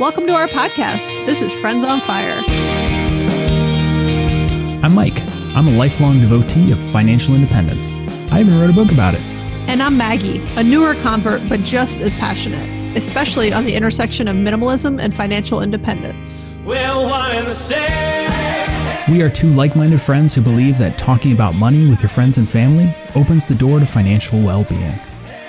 Welcome to our podcast. This is Friends on Fire. I'm Mike. I'm a lifelong devotee of financial independence. I even wrote a book about it. And I'm Maggie, a newer convert, but just as passionate, especially on the intersection of minimalism and financial independence. We're one and the same. We are two like minded friends who believe that talking about money with your friends and family opens the door to financial well being.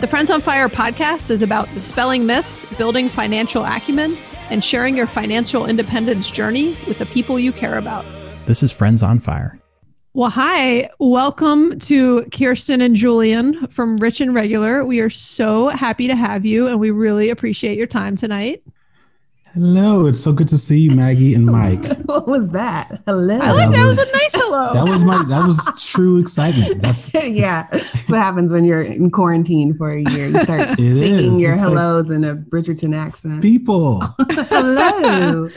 The Friends on Fire podcast is about dispelling myths, building financial acumen, and sharing your financial independence journey with the people you care about. This is Friends on Fire. Well, hi. Welcome to Kiersten and Julien from Rich and Regular. We are so happy to have you, and we really appreciate your time tonight. Hello, it's so good to see you, Maggie and Mike. what was that? Hello. I like that, that was, was, a nice hello. That was my that was true excitement. That's yeah. That's what happens when you're in quarantine for a year. You start singing is. your it's hellos like, in a Bridgerton accent. People. Hello.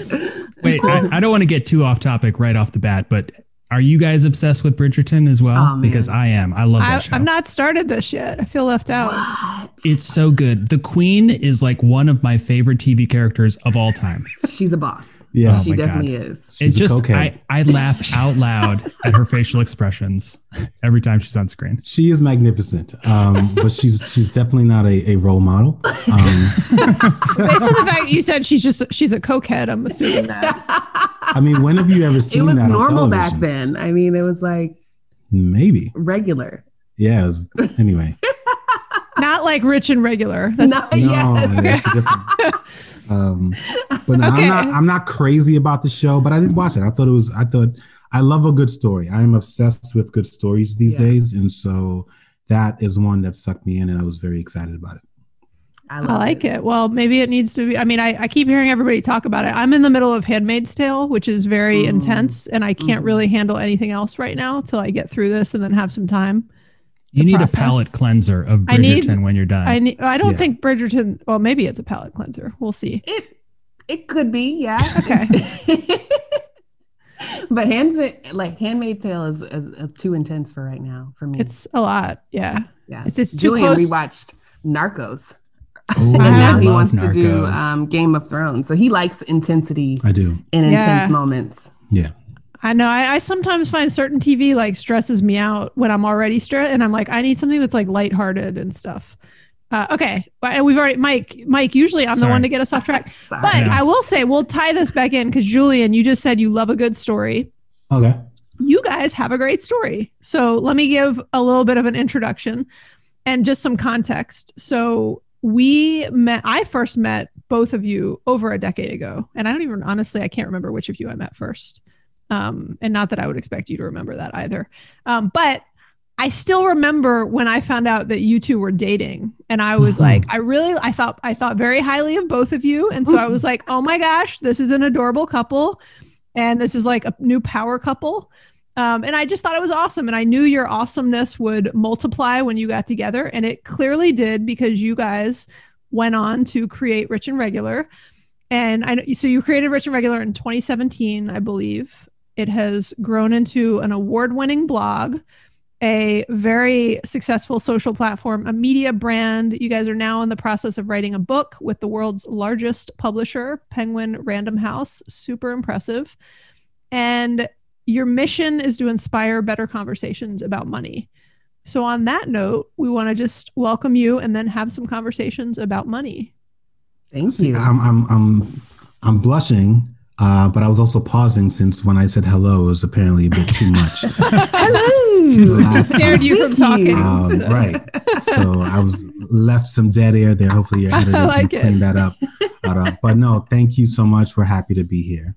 Wait, I, I don't want to get too off topic right off the bat, but are you guys obsessed with Bridgerton as well? Oh, because I am. I love that I, show. I've not started this yet. I feel left out. What? It's so good. The Queen is like one of my favorite TV characters of all time. She's a boss. Yeah, oh she definitely God. is. She's it's just I, I laugh out loud at her facial expressions every time she's on screen. She is magnificent, um, but she's she's definitely not a, a role model. Um, Based on the fact you said she's just she's a cokehead, I'm assuming that. I mean, when have you ever seen it was that? normal back then. I mean, it was like maybe regular. Yeah. Was, anyway. Not like rich and regular. That's Not, no, yes. that's different. Um, but no, okay. I'm not. I'm not crazy about the show, but I did watch it. I thought it was. I thought I love a good story. I am obsessed with good stories these yeah. days, and so that is one that sucked me in, and I was very excited about it. I, I like it. it. Well, maybe it needs to be. I mean, I, I keep hearing everybody talk about it. I'm in the middle of Handmaid's Tale, which is very mm. intense, and I can't mm. really handle anything else right now till I get through this and then have some time. You need process. a palate cleanser of Bridgerton need, when you're done. I need. I don't yeah. think Bridgerton. Well, maybe it's a palate cleanser. We'll see. It it could be. Yeah. Okay. but hands like Handmaid Tale is, is, is, too intense for right now for me. It's a lot. Yeah. Yeah. It's it's too Julien close. rewatched Narcos. Ooh, and now he wants Narcos. to do um, Game of Thrones. So he likes intensity. I do. In yeah. intense moments. Yeah. I know. I, I, sometimes find certain TV like stresses me out when I'm already stressed, and I'm like, I need something that's like lighthearted and stuff. Uh, okay, we've already Mike. Mike, usually I'm Sorry. the one to get us off track, but yeah. I will say we'll tie this back in because Julien, you just said you love a good story. Okay. You guys have a great story, so let me give a little bit of an introduction and just some context. So we met. I first met both of you over a decade ago, and I don't even honestly I can't remember which of you I met first. Um, and not that I would expect you to remember that either. Um, but I still remember when I found out that you two were dating and I was mm-hmm. like, I really, I thought, I thought very highly of both of you. And so I was like, oh my gosh, this is an adorable couple. And this is like a new power couple. Um, and I just thought it was awesome. And I knew your awesomeness would multiply when you got together. And it clearly did because you guys went on to create Rich and Regular. And I know, so you created Rich and Regular in 2017, I believe. It has grown into an award winning blog, a very successful social platform, a media brand. You guys are now in the process of writing a book with the world's largest publisher, Penguin Random House. Super impressive. And your mission is to inspire better conversations about money. So, on that note, we want to just welcome you and then have some conversations about money. Thank you. I'm, I'm, I'm, I'm blushing uh, but I was also pausing since when I said hello it was apparently a bit too much. hello. Scared you from talking. Um, right. So I was left some dead air there. Hopefully your editor like can clean that up. But, uh, but no, thank you so much. We're happy to be here.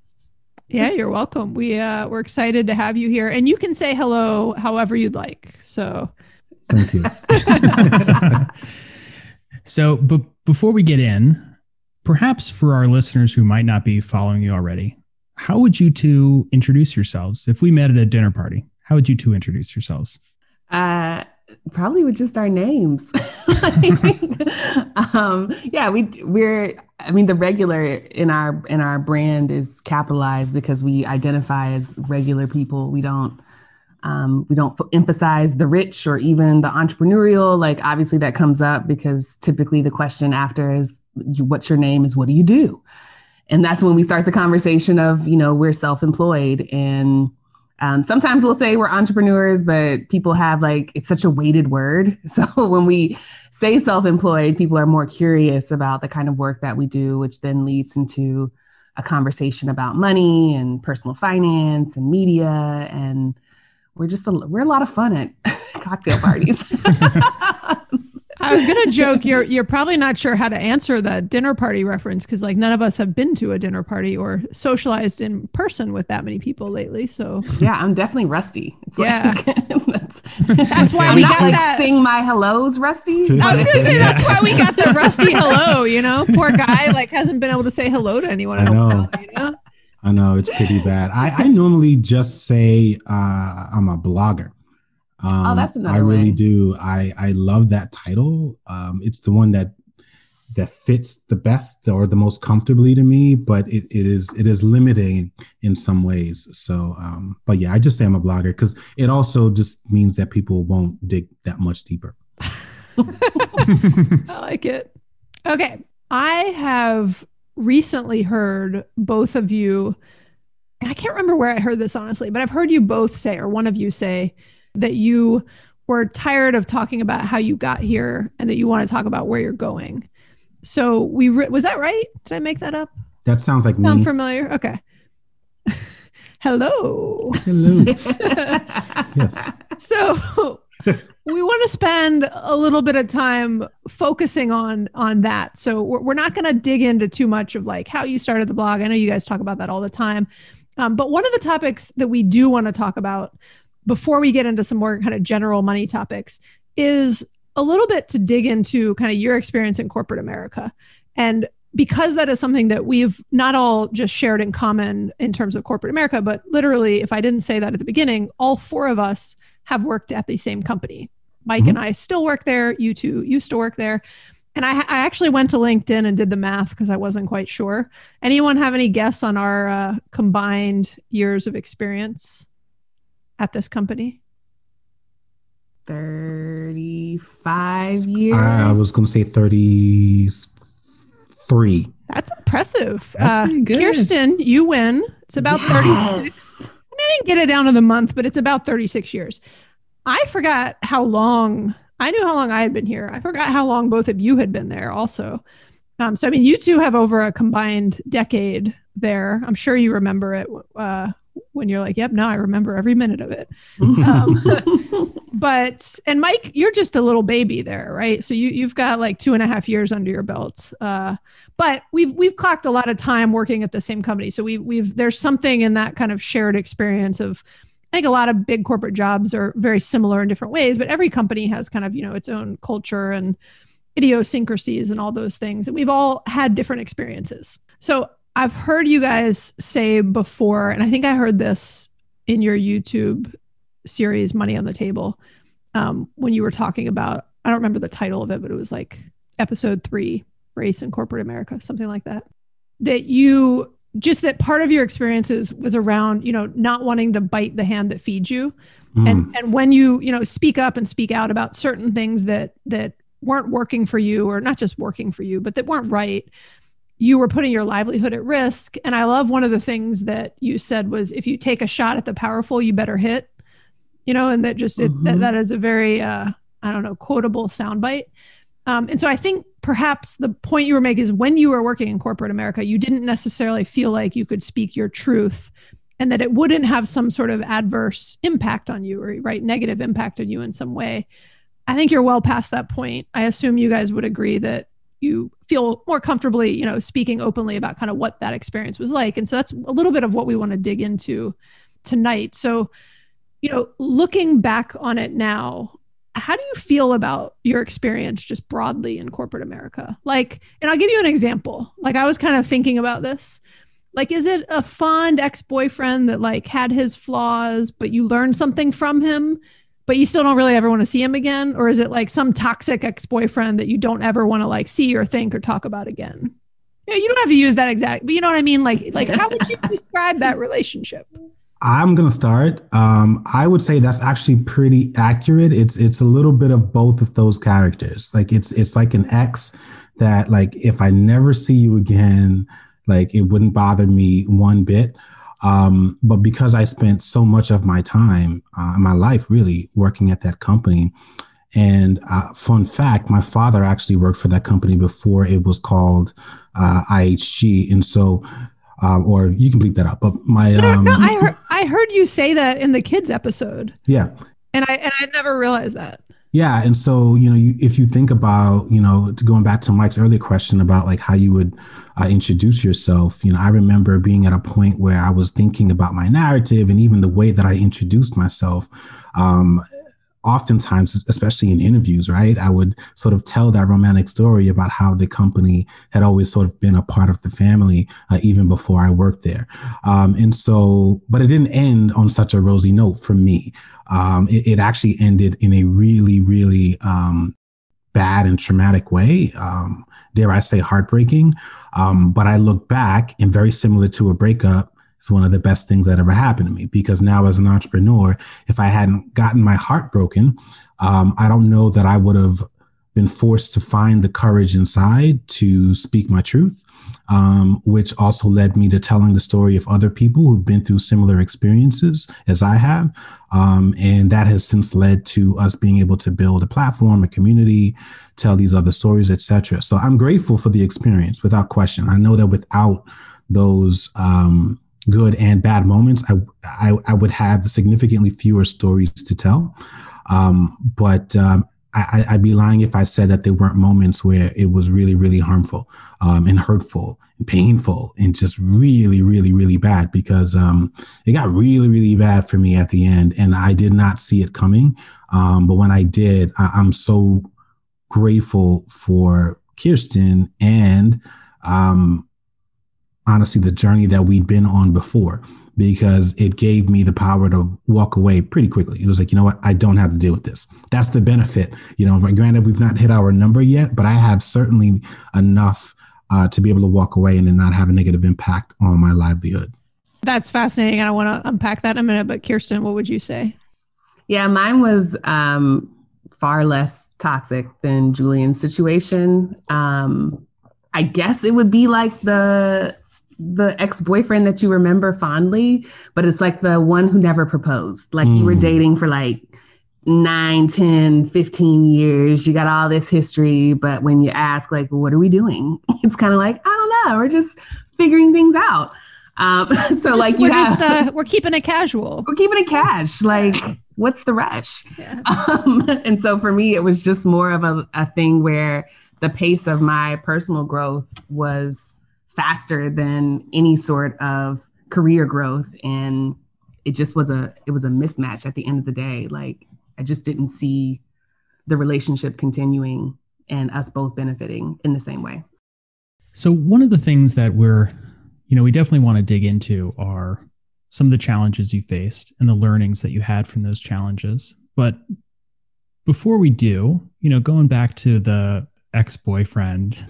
Yeah, you're welcome. We uh, we're excited to have you here, and you can say hello however you'd like. So, thank you. so, but before we get in, perhaps for our listeners who might not be following you already, how would you two introduce yourselves? If we met at a dinner party, how would you two introduce yourselves? Uh, probably with just our names. um, yeah, we we're. I mean, the regular in our in our brand is capitalized because we identify as regular people. We don't um, we don't f- emphasize the rich or even the entrepreneurial. Like, obviously, that comes up because typically the question after is, "What's your name?" is "What do you do?" and that's when we start the conversation of, you know, we're self-employed and um, sometimes we'll say we're entrepreneurs, but people have like, it's such a weighted word. So when we say self employed, people are more curious about the kind of work that we do, which then leads into a conversation about money and personal finance and media. And we're just, a, we're a lot of fun at cocktail parties. I was gonna joke you're you're probably not sure how to answer that dinner party reference because like none of us have been to a dinner party or socialized in person with that many people lately. So yeah, I'm definitely rusty. It's yeah, like, that's, that's, why we got like that. Sing my hellos, Rusty. I was gonna say that's why we got the Rusty hello. You know, poor guy like hasn't been able to say hello to anyone. I know. While, you know? I know it's pretty bad. I, I normally just say uh, I'm a blogger. Oh, um, oh, that's another. I really way. do. I I love that title. Um, it's the one that that fits the best or the most comfortably to me, but it, it is it is limiting in some ways. So, um, but yeah, I just say I'm a blogger because it also just means that people won't dig that much deeper. I like it. Okay, I have recently heard both of you, and I can't remember where I heard this honestly, but I've heard you both say, or one of you say that you were tired of talking about how you got here and that you want to talk about where you're going. So we re- was that right? Did I make that up? That sounds like Sound me. familiar? Okay. Hello. Hello. yes. So we want to spend a little bit of time focusing on on that. So we're, we're not going to dig into too much of like how you started the blog. I know you guys talk about that all the time. Um, but one of the topics that we do want to talk about before we get into some more kind of general money topics is a little bit to dig into kind of your experience in corporate America. And because that is something that we've not all just shared in common in terms of corporate America, but literally, if I didn't say that at the beginning, all four of us have worked at the same company. Mike mm-hmm. and I still work there. You two used to work there. And I, I actually went to LinkedIn and did the math because I wasn't quite sure. Anyone have any guess on our uh, combined years of experience? At this company? 35 years. I was going to say 33. That's impressive. That's uh, pretty good. Kiersten, you win. It's about yes. 36. I, mean, I didn't get it down to the month, but it's about 36 years. I forgot how long, I knew how long I had been here. I forgot how long both of you had been there also. Um, so, I mean, you two have over a combined decade there. I'm sure you remember it uh, when you're like, yep, no, I remember every minute of it. Um, but and Mike, you're just a little baby there, right? So you you've got like two and a half years under your belt. Uh, but we've we've clocked a lot of time working at the same company, so we we've there's something in that kind of shared experience of. I think a lot of big corporate jobs are very similar in different ways, but every company has kind of you know its own culture and idiosyncrasies and all those things, and we've all had different experiences. So I've heard you guys say before, and I think I heard this in your YouTube series, Money on the Table, um, when you were talking about, I don't remember the title of it, but it was like episode three, Race in Corporate America, something like that. That you just that part of your experiences was around, you know, not wanting to bite the hand that feeds you. Mm. And and when you, you know, speak up and speak out about certain things that that weren't working for you or not just working for you, but that weren't right you were putting your livelihood at risk. And I love one of the things that you said was if you take a shot at the powerful, you better hit, you know, and that just, mm-hmm. it, that, mm-hmm. that is a very, uh, I don't know, quotable soundbite. Um, and so I think perhaps the point you were making is when you were working in corporate America, you didn't necessarily feel like you could speak your truth and that it wouldn't have some sort of adverse impact on you or right negative impact on you in some way. I think you're well past that point. I assume you guys would agree that you feel more comfortably, you know, speaking openly about kind of what that experience was like. And so that's a little bit of what we want to dig into tonight. So, you know, looking back on it now, how do you feel about your experience just broadly in corporate America? Like, and I'll give you an example. Like, I was kind of thinking about this. Like, is it a fond ex boyfriend that like had his flaws, but you learned something from him? But you still don't really ever want to see him again? Or is it like some toxic ex boyfriend that you don't ever want to like see or think or talk about again? Yeah, you don't have to use that exact, but you know what I mean? Like, like how would you describe that relationship? I'm gonna start. Um, I would say that's actually pretty accurate. It's it's a little bit of both of those characters. Like it's it's like an ex that like if I never see you again, Like it wouldn't bother me one bit. Um, but because I spent so much of my time, uh, my life really working at that company, and uh, fun fact, my father actually worked for that company before it was called uh, IHG, and so, um, or you can bleep that up. But my, um, no, no, I heard, I heard you say that in the kids episode. Yeah, and I and I never realized that. Yeah, and so you know, you, if you think about you know, going back to Mike's earlier question about like how you would uh, introduce yourself, you know, I remember being at a point where I was thinking about my narrative and even the way that I introduced myself. Um, oftentimes, especially in interviews, right, I would sort of tell that romantic story about how the company had always sort of been a part of the family, uh, even before I worked there. Um, and so, but it didn't end on such a rosy note for me. Um, it, it, actually ended in a really, really um, bad and traumatic way. Um, dare I say, heartbreaking. Um, but I look back and very similar to a breakup, it's one of the best things that ever happened to me because now as an entrepreneur, if I hadn't gotten my heart broken, um, I don't know that I would have been forced to find the courage inside to speak my truth. Um, which also led me to telling the story of other people who've been through similar experiences as I have. Um, and that has since led to us being able to build a platform, a community, tell these other stories, etc. So I'm grateful for the experience without question. I know that without those um, good and bad moments, I, I, I would have significantly fewer stories to tell. Um, but um, I, would be lying if I said that there weren't moments where it was really, really harmful um, and hurtful and painful and just really, really, really bad because um, it got really, really bad for me at the end. And I did not see it coming. Um, but when I did, I, I'm so grateful for Kiersten and um, honestly the journey that we'd been on before because it gave me the power to walk away pretty quickly. It was like, you know what? I don't have to deal with this. That's the benefit. You know, granted, we've not hit our number yet, but I have certainly enough uh, to be able to walk away and then not have a negative impact on my livelihood. That's fascinating. And I want to unpack that in a minute. But Kiersten, what would you say? Yeah, mine was um, far less toxic than Julien's situation. Um, I guess it would be like the the ex-boyfriend that you remember fondly, but it's like the one who never proposed. Like mm. you were hmm. dating for like 9, 10, 15 years. You got all this history, but when you ask like, what are we doing? It's kind of like, I don't know, we're just figuring things out. Um, so just, like you we're have, just, uh, we're keeping it casual. We're keeping it cash. Like, what's the rush? Yeah. Um, and so for me, it was just more of a, a thing where the pace of my personal growth was faster than any sort of career growth. And it just was a it was a mismatch at the end of the day. Like i just didn't see the relationship continuing and us both benefiting in the same way. So one of the things that we're you know we definitely want to dig into are some of the challenges you faced and the learnings that you had from those challenges. But before we do you know going back to the ex-boyfriend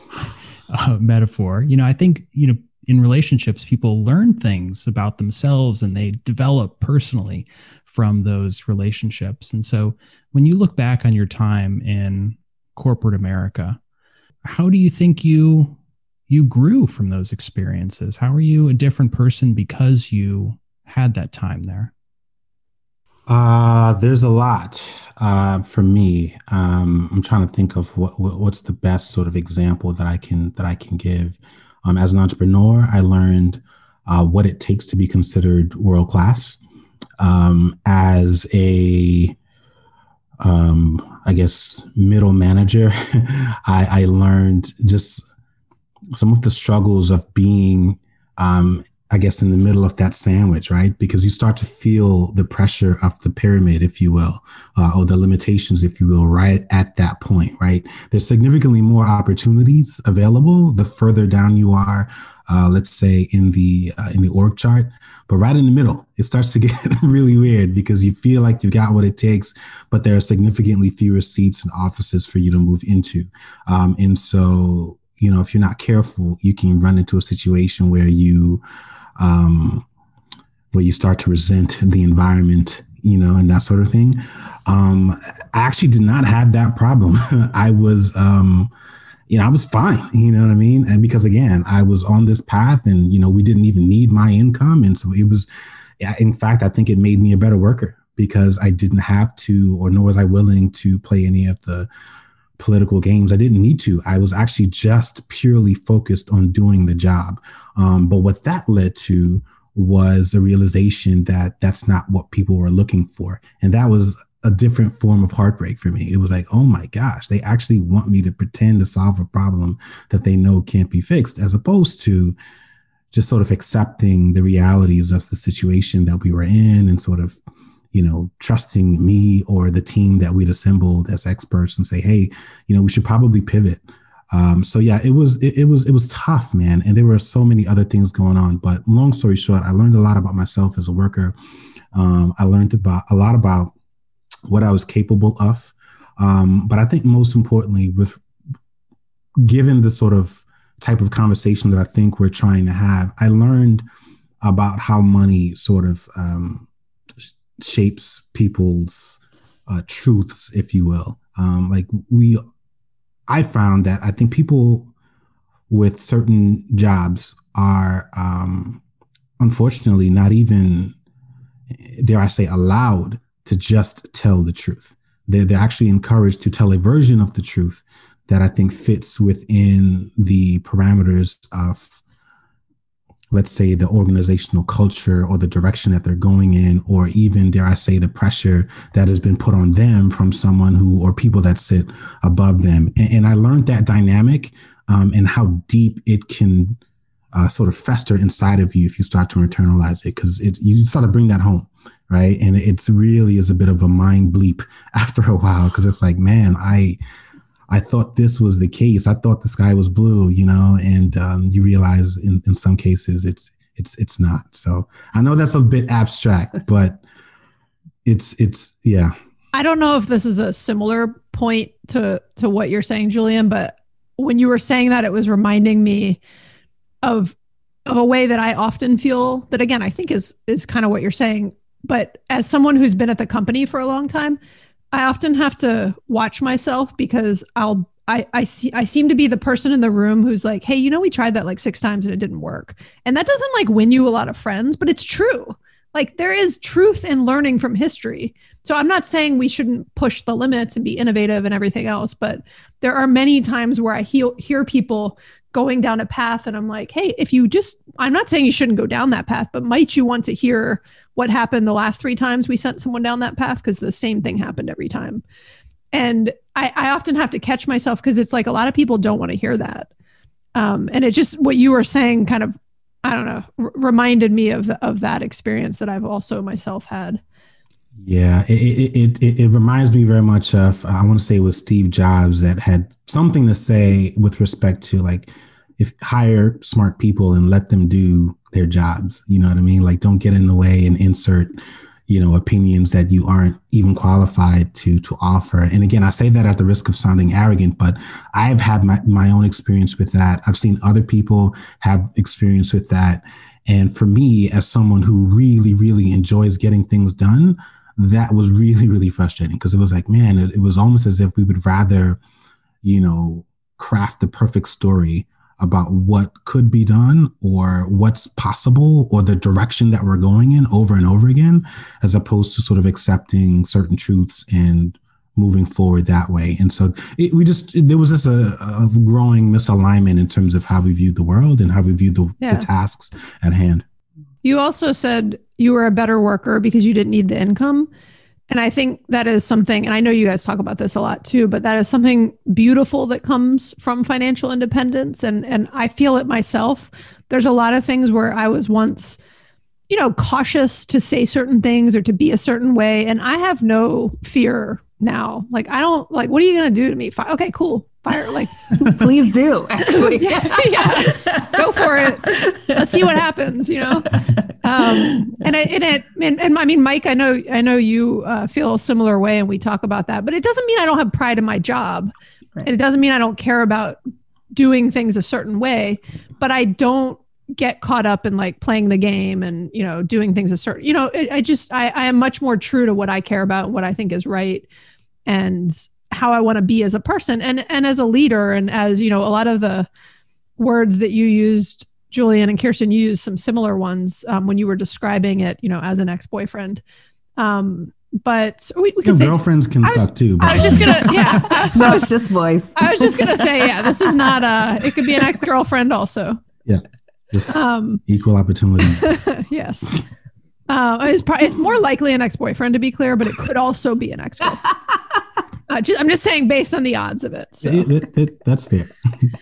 uh, metaphor. You know, I think, you know, in relationships, people learn things about themselves and they develop personally from those relationships. And so when you look back on your time in corporate America, how do you think you you grew from those experiences? How are you a different person because you had that time there? Uh, there's a lot uh, for me. Um, I'm trying to think of what, what, what's the best sort of example that I can that I can give. Um, as an entrepreneur, I learned uh, what it takes to be considered world class. Um, as a, um, I guess, middle manager, I, I, learned just some of the struggles of being um, I guess, in the middle of that sandwich, right? Because you start to feel the pressure of the pyramid, if you will, uh, or the limitations, if you will, right at that point, right? There's significantly more opportunities available the further down you are, uh, let's say in the uh, in the org chart. But right in the middle, it starts to get really weird because you feel like you've got what it takes, but there are significantly fewer seats and offices for you to move into. Um, and so, you know, if you're not careful, you can run into a situation where you um, where you start to resent the environment, you know, and that sort of thing. Um, I actually did not have that problem. I was um, you know, I was fine, you know what I mean? And because again, I was on this path and, you know, we didn't even need my income. And so it was, in fact, I think it made me a better worker because I didn't have to, or nor was I willing to play any of the political games. I didn't need to. I was actually just purely focused on doing the job. Um, but what that led to was a realization that that's not what people were looking for. And that was a different form of heartbreak for me. It was like, oh my gosh, they actually want me to pretend to solve a problem that they know can't be fixed, as opposed to just sort of accepting the realities of the situation that we were in and sort of, you know, trusting me or the team that we'd assembled as experts and say, hey, you know, we should probably pivot. Um, so yeah, it was it, it was it was tough, man, and there were so many other things going on. But long story short, I learned a lot about myself as a worker. Um, I learned about a lot about what I was capable of. Um, but I think most importantly, with given the sort of type of conversation that I think we're trying to have, I learned about how money sort of um, shapes people's uh, truths, if you will. Um, like we, I found that I think people with certain jobs are um, unfortunately not even, dare I say, allowed to just tell the truth. They're, they're actually encouraged to tell a version of the truth that I think fits within the parameters of, let's say, the organizational culture or the direction that they're going in, or even, dare I say, the pressure that has been put on them from someone who or people that sit above them. And, and I learned that dynamic um, and how deep it can uh, sort of fester inside of you if you start to internalize it, because it you start to bring that home right? And it's really is a bit of a mind bleep after a while because it's like, man, I I thought this was the case. I thought the sky was blue, you know, and um, you realize in, in some cases it's it's it's not. So I know that's a bit abstract, but it's it's yeah. I don't know if this is a similar point to to what you're saying, Julien, but when you were saying that, it was reminding me of of a way that I often feel that again I think is is kind of what you're saying but as someone who's been at the company for a long time, I often have to watch myself because I'll I I see I seem to be the person in the room who's like, "Hey, you know we tried that like 6 times and it didn't work." And that doesn't like win you a lot of friends, but it's true. Like there is truth in learning from history. So I'm not saying we shouldn't push the limits and be innovative and everything else, but there are many times where I hear, hear people going down a path and I'm like, hey, if you just, I'm not saying you shouldn't go down that path, but might you want to hear what happened the last three times we sent someone down that path? Because the same thing happened every time. And I, I often have to catch myself because it's like a lot of people don't want to hear that. Um, and it just, what you were saying kind of, I don't know, r- reminded me of, of that experience that I've also myself had. Yeah, it, it, it, it, reminds me very much of, I want to say it was Steve Jobs that had something to say with respect to like if hire smart people and let them do their jobs. You know what I mean? Like don't get in the way and insert, you know, opinions that you aren't even qualified to to offer. And again, I say that at the risk of sounding arrogant, but I've had my, my own experience with that. I've seen other people have experience with that. And for me, as someone who really, really enjoys getting things done, that was really, really frustrating because it was like, man, it, it was almost as if we would rather, you know, craft the perfect story about what could be done or what's possible or the direction that we're going in over and over again, as opposed to sort of accepting certain truths and moving forward that way. And so it, we just, there was this a, a, growing misalignment in terms of how we viewed the world and how we viewed the, yeah. the tasks at hand. You also said you were a better worker because you didn't need the income. And I think that is something, and I know you guys talk about this a lot too, but that is something beautiful that comes from financial independence. And and I feel it myself. There's a lot of things where I was once, you know, cautious to say certain things or to be a certain way. And I have no fear now. Like I don't like, what are you gonna do to me? Okay, cool like please do actually. Yeah, yeah, go for it. Let's see what happens you know? Um, and it, and it and, and, i mean mike i know i know you uh, feel a similar way and we talk about that but it doesn't mean i don't have pride in my job. Right. and it doesn't mean i don't care about doing things a certain way but i don't get caught up in like playing the game and you know doing things a certain you know it, i just I, I am much more true to what i care about and what i think is right. And how I want to be as a person and and as a leader and as you know a lot of the words that you used Julien and Kiersten used some similar ones um, when you were describing it you know as an ex-boyfriend um, but we, we can say, girlfriends can was, suck too. I was just gonna, yeah. no, it's just boys. I was just gonna say, yeah, this is not a. It could be an ex girlfriend also. Yeah, just um, equal opportunity. yes, uh, it's probably it's more likely an ex boyfriend to be clear, but it could also be an ex girlfriend. Uh, just, I'm just saying based on the odds of it. So. It, it, it, that's fair.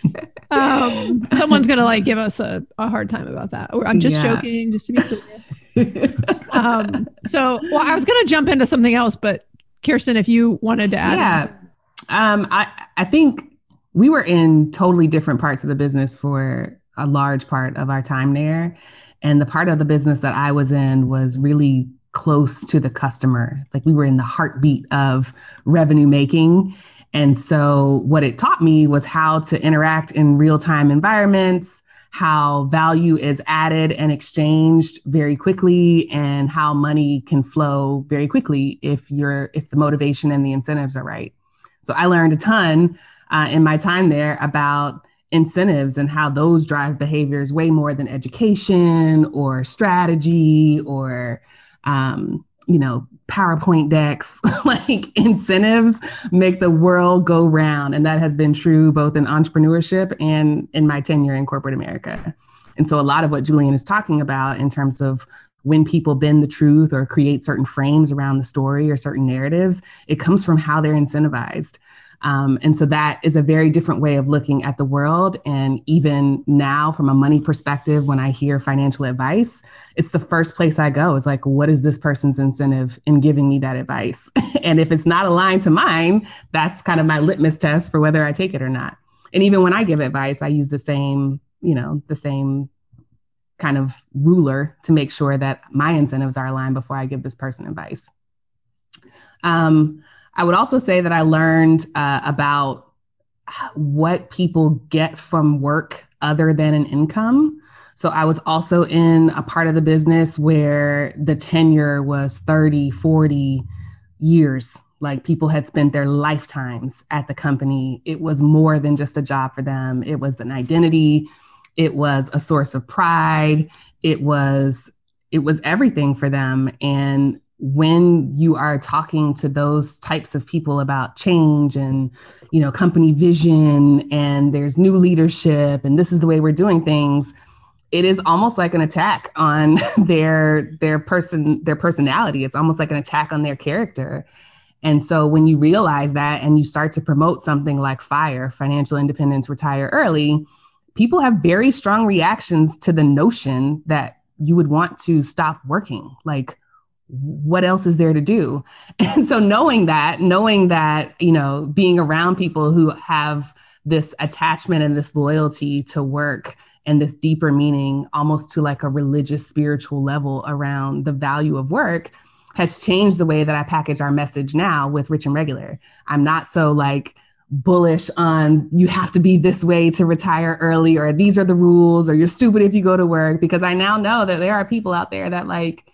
um, someone's gonna like give us a, a hard time about that. I'm just yeah. joking, just to be clear. um, so, well, I was gonna jump into something else, but Kiersten, if you wanted to add, yeah, um, I I think we were in totally different parts of the business for a large part of our time there, and the part of the business that I was in was really close to the customer. Like we were in the heartbeat of revenue making. And so, what it taught me was how to interact in real time environments, how value is added and exchanged very quickly, and how money can flow very quickly if you're if the motivation and the incentives are right. So, I learned a ton uh, in my time there about incentives and how those drive behaviors way more than education or strategy or um, you know, PowerPoint decks, like incentives make the world go round. And that has been true both in entrepreneurship and in my tenure in corporate America. And so a lot of what Julien is talking about in terms of when people bend the truth or create certain frames around the story or certain narratives, it comes from how they're incentivized. Um, and so that is a very different way of looking at the world. And even now, from a money perspective, when I hear financial advice, it's the first place I go. Is like, what is this person's incentive in giving me that advice? and if it's not aligned to mine, that's kind of my litmus test for whether I take it or not. And even when I give advice, I use the same, you know, the same kind of ruler to make sure that my incentives are aligned before I give this person advice. Um, I would also say that I learned uh, about what people get from work other than an income. So I was also in a part of the business where the tenure was 30, 40 years. Like people had spent their lifetimes at the company. It was more than just a job for them, it was an identity, it was a source of pride, it was it was everything for them and when you are talking to those types of people about change and you know company vision and there's new leadership and this is the way we're doing things it is almost like an attack on their their person their personality. It's almost like an attack on their character. And so when you realize that and you start to promote something like fire financial independence retire early people have very strong reactions to the notion that you would want to stop working. Like what else is there to do? And so knowing that, knowing that, you know, being around people who have this attachment and this loyalty to work and this deeper meaning almost to like a religious spiritual level around the value of work has changed the way that I package our message now with rich and regular. I'm not so like bullish on you have to be this way to retire early or these are the rules or you're stupid if you go to work because I now know that there are people out there that like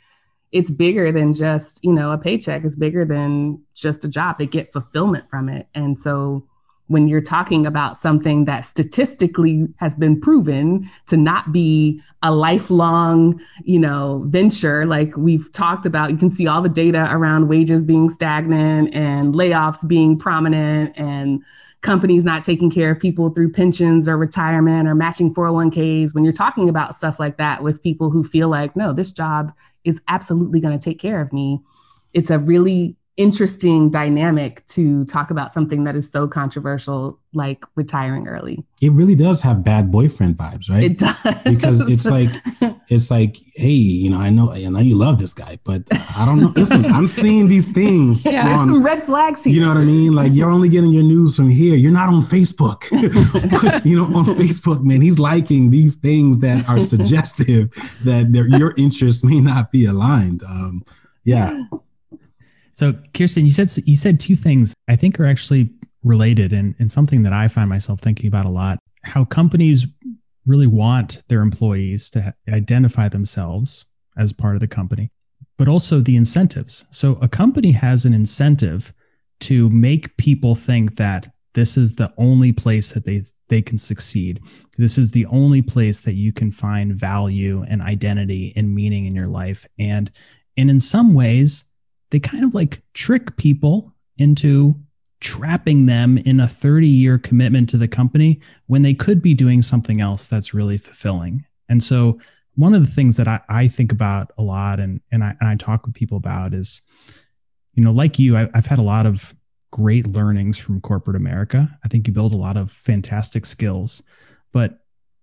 it's bigger than just you know a paycheck. It's bigger than just a job. They get fulfillment from it. And so when you're talking about something that statistically has been proven to not be a lifelong you know venture like we've talked about you can see all the data around wages being stagnant and layoffs being prominent and companies not taking care of people through pensions or retirement or matching 401ks when you're talking about stuff like that with people who feel like no this job is absolutely going to take care of me. It's a really interesting dynamic to talk about something that is so controversial like retiring early. It really does have bad boyfriend vibes, right? It does. Because it's like it's like, hey, you know, I know I know you love this guy, but I don't know. Listen, I'm seeing these things. Yeah, on, some red flags here. You know what I mean? Like you're only getting your news from here. You're not on Facebook. you know, on Facebook, man, he's liking these things that are suggestive that your interests may not be aligned. Um, yeah. So, Kiersten, you said you said two things I think are actually related and, and something that I find myself thinking about a lot. How companies really want their employees to identify themselves as part of the company, but also the incentives. So, a company has an incentive to make people think that this is the only place that they they can succeed. This is the only place that you can find value and identity and meaning in your life. And and in some ways, they kind of like trick people into trapping them in a 30 year commitment to the company when they could be doing something else that's really fulfilling. And so one of the things that I, I think about a lot and, and, I, and I talk with people about is, you know, like you, I, I've had a lot of great learnings from corporate America. I think you build a lot of fantastic skills, but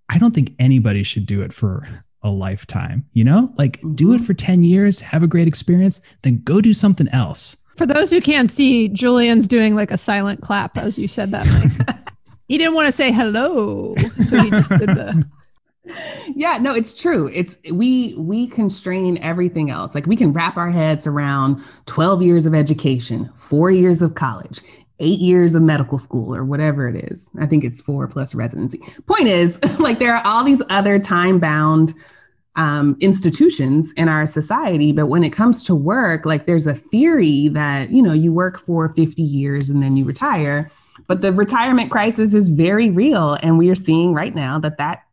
I don't think anybody should do it for a lifetime. You know, like do it mm-hmm. for 10 years, have a great experience, then go do something else. For those who can't see, Julien's doing like a silent clap as you said that, Mike. he didn't want to say hello. So he just did the yeah no it's true it's we we constrain everything else like we can wrap our heads around 12 years of education four years of college eight years of medical school or whatever it is i think it's four plus residency point is like there are all these other time bound um, institutions in our society but when it comes to work like there's a theory that you know you work for 50 years and then you retire but the retirement crisis is very real and we are seeing right now that that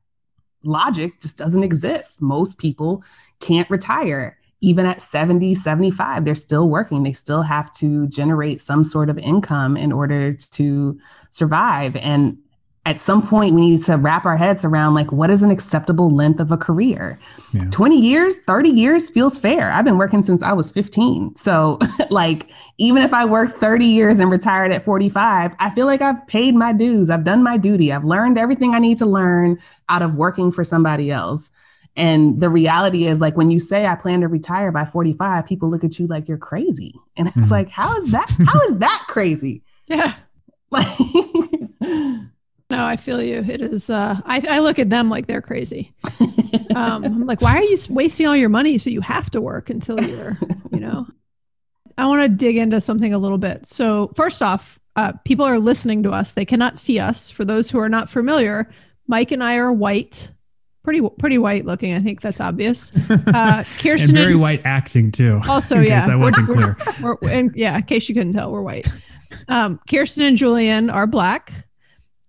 logic just doesn't exist. Most people can't retire. Even at 70, 75, they're still working. They still have to generate some sort of income in order to survive. And at some point we need to wrap our heads around like what is an acceptable length of a career yeah. 20 years 30 years feels fair i've been working since i was 15 so like even if i worked 30 years and retired at 45 i feel like i've paid my dues i've done my duty i've learned everything i need to learn out of working for somebody else and the reality is like when you say i plan to retire by 45 people look at you like you're crazy and it's mm-hmm. like how is that how is that crazy yeah like no, I feel you. It is. Uh, I, I look at them like they're crazy. Um, I'm like, why are you wasting all your money so you have to work until you're, you know? I want to dig into something a little bit. So first off, uh, people are listening to us. They cannot see us. For those who are not familiar, Mike and I are white, pretty pretty white looking. I think that's obvious. Uh, Kiersten and very and, white acting too. Also, yeah, that wasn't clear. We're, we're, and yeah, in case you couldn't tell, we're white. Um, Kiersten and Julien are black.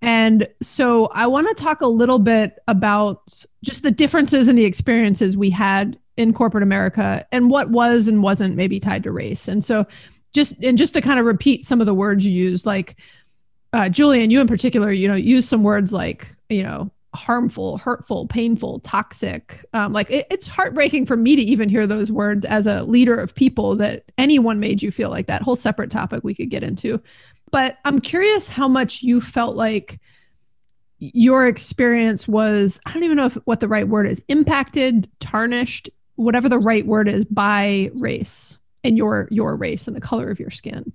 And so I want to talk a little bit about just the differences in the experiences we had in corporate America and what was and wasn't maybe tied to race. And so just and just to kind of repeat some of the words you used, like uh, Julien, you in particular, you know, use some words like, you know, harmful, hurtful, painful, toxic. Um, like it, it's heartbreaking for me to even hear those words as a leader of people that anyone made you feel like that. Whole separate topic we could get into. But I'm curious how much you felt like your experience was, I don't even know if, what the right word is, impacted, tarnished, whatever the right word is by race and your your race and the color of your skin.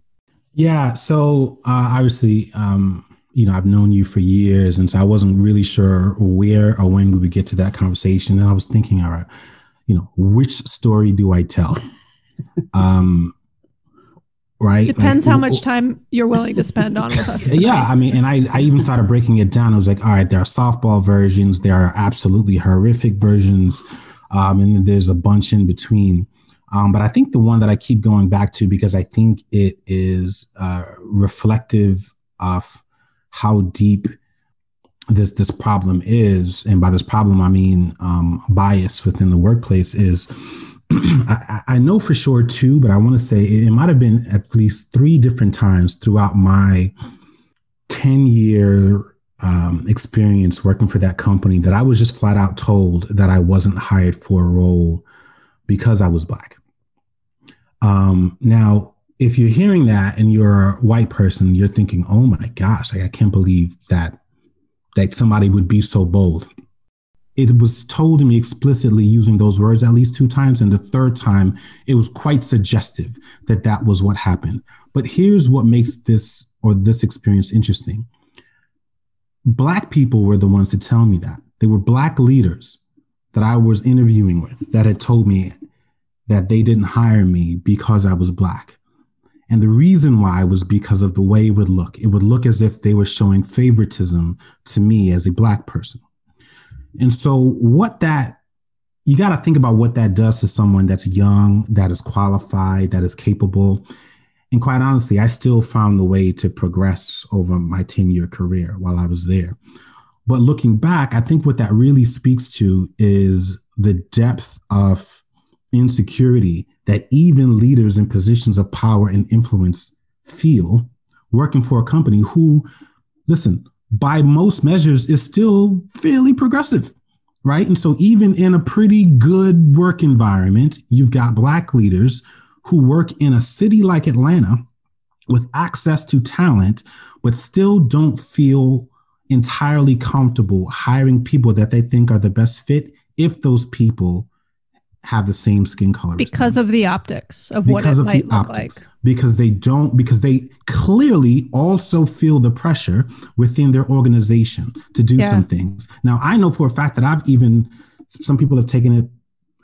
Yeah. So uh, obviously, um, you know, I've known you for years, and so I wasn't really sure where or when we would get to that conversation. And I was thinking, all right, you know, which story do I tell? um, right? Depends like, how much time you're willing to spend on with us. Tonight. Yeah, I mean, and I, I even started breaking it down. I was like, all right, there are softball versions, there are absolutely horrific versions, um, and then there's a bunch in between. Um, but I think the one that I keep going back to because I think it is uh, reflective of how deep this this problem is, and by this problem I mean um, bias within the workplace is I, I, know for sure too, but I want to say it, it might have been at least three different times throughout my 10 year um, experience working for that company that I was just flat out told that I wasn't hired for a role because I was black. Um, now, if you're hearing that and you're a white person, you're thinking, "Oh my gosh, like, I can't believe that that somebody would be so bold." it was told to me explicitly using those words at least two times. And the third time, it was quite suggestive that that was what happened. But here's what makes this or this experience interesting Black people were the ones to tell me that. They were Black leaders that I was interviewing with that had told me that they didn't hire me because I was Black. And the reason why was because of the way it would look. It would look as if they were showing favoritism to me as a Black person. And so, what that you got to think about what that does to someone that's young, that is qualified, that is capable. and quite honestly, I still found the way to progress over my 10 year career while I was there. But looking back, I think what that really speaks to is the depth of insecurity that even leaders in positions of power and influence feel working for a company who, listen, by most measures is still fairly progressive, right? And so even in a pretty good work environment, you've got black leaders who work in a city like Atlanta with access to talent, but still don't feel entirely comfortable hiring people that they think are the best fit if those people have the same skin color because of the optics of because what it of might look like because they don't because they clearly also feel the pressure within their organization to do yeah. some things now i know for a fact that i've even some people have taken it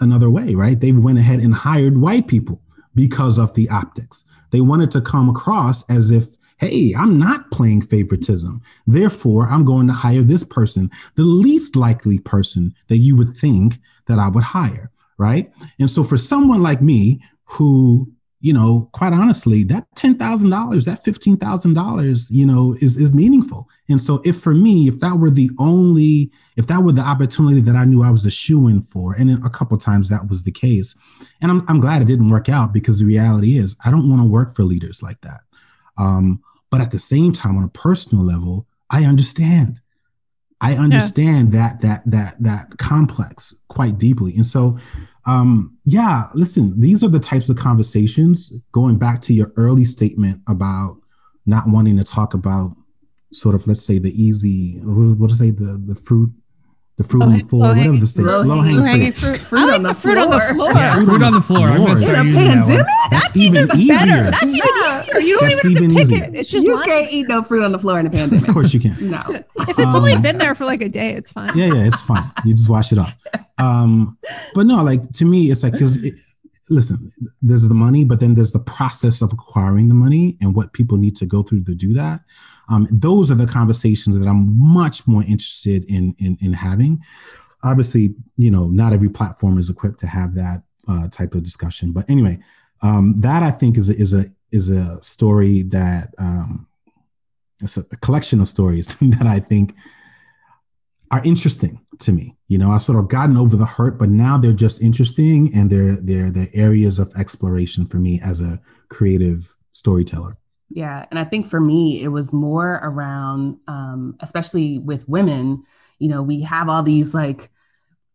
another way right they went ahead and hired white people because of the optics. They wanted to come across as if, hey, I'm not playing favoritism. Therefore, I'm going to hire this person, the least likely person that you would think that I would hire. Right. And so for someone like me who you know, quite honestly, that ten thousand dollars, that fifteen thousand dollars, you know, is is meaningful. And so, if for me, if that were the only, if that were the opportunity that I knew I was a shoe in for, and a couple times that was the case, and I'm I'm glad it didn't work out because the reality is I don't want to work for leaders like that. Um, but at the same time, on a personal level, I understand. I understand yeah. that that that that complex quite deeply, and so um, yeah, listen, these are the types of conversations going back to your early statement about not wanting to talk about sort of let's say the easy what to say the the fruit the fruit on the floor, whatever the state, low, low hanging, hanging fruit. fruit, fruit on the fruit on the floor. Yeah, fruit on the floor. I'm gonna start using that That's, That's even easier. better. That's even easier. You don't That's even, even pick easier. it. It's just you can't eat no fruit on the floor in a pandemic. Of course you can. no, if it's um, only been there for like a day, it's fine. Yeah, yeah, it's fine. You just wash it off. Um, but no, like to me, it's like because listen, there's the money, but then there's the process of acquiring the money and what people need to go through to do that. Um, those are the conversations that I'm much more interested in in, in having obviously, you know, not every platform is equipped to have that uh, type of discussion. But anyway, um, that I think is a, is a is a story that um, it's a collection of stories that I think are interesting to me. You know, I've sort of gotten over the hurt, but now they're just interesting and they're they're they're areas of exploration for me as a creative storyteller. Yeah, and I think for me, it was more around, um, especially with women you know, we have all these like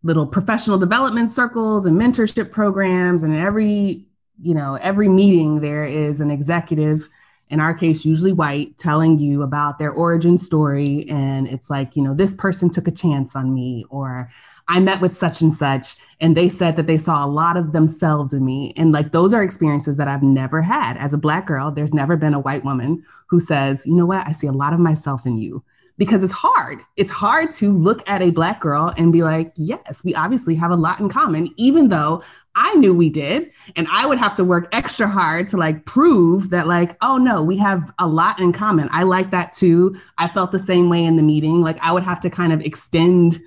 little professional development circles and mentorship programs and every, you know, every meeting there is an executive in our case, usually white, telling you about their origin story. And it's like, you know, this person took a chance on me, or I met with such and such, and they said that they saw a lot of themselves in me. And like, those are experiences that I've never had. As a Black girl, there's never been a white woman who says, you know what, I see a lot of myself in you because it's hard. It's hard to look at a black girl and be like, yes, we obviously have a lot in common, even though I knew we did. And I would have to work extra hard to like prove that, like, oh no, we have a lot in common. I like that too. I felt the same way in the meeting. Like, I would have to kind of extend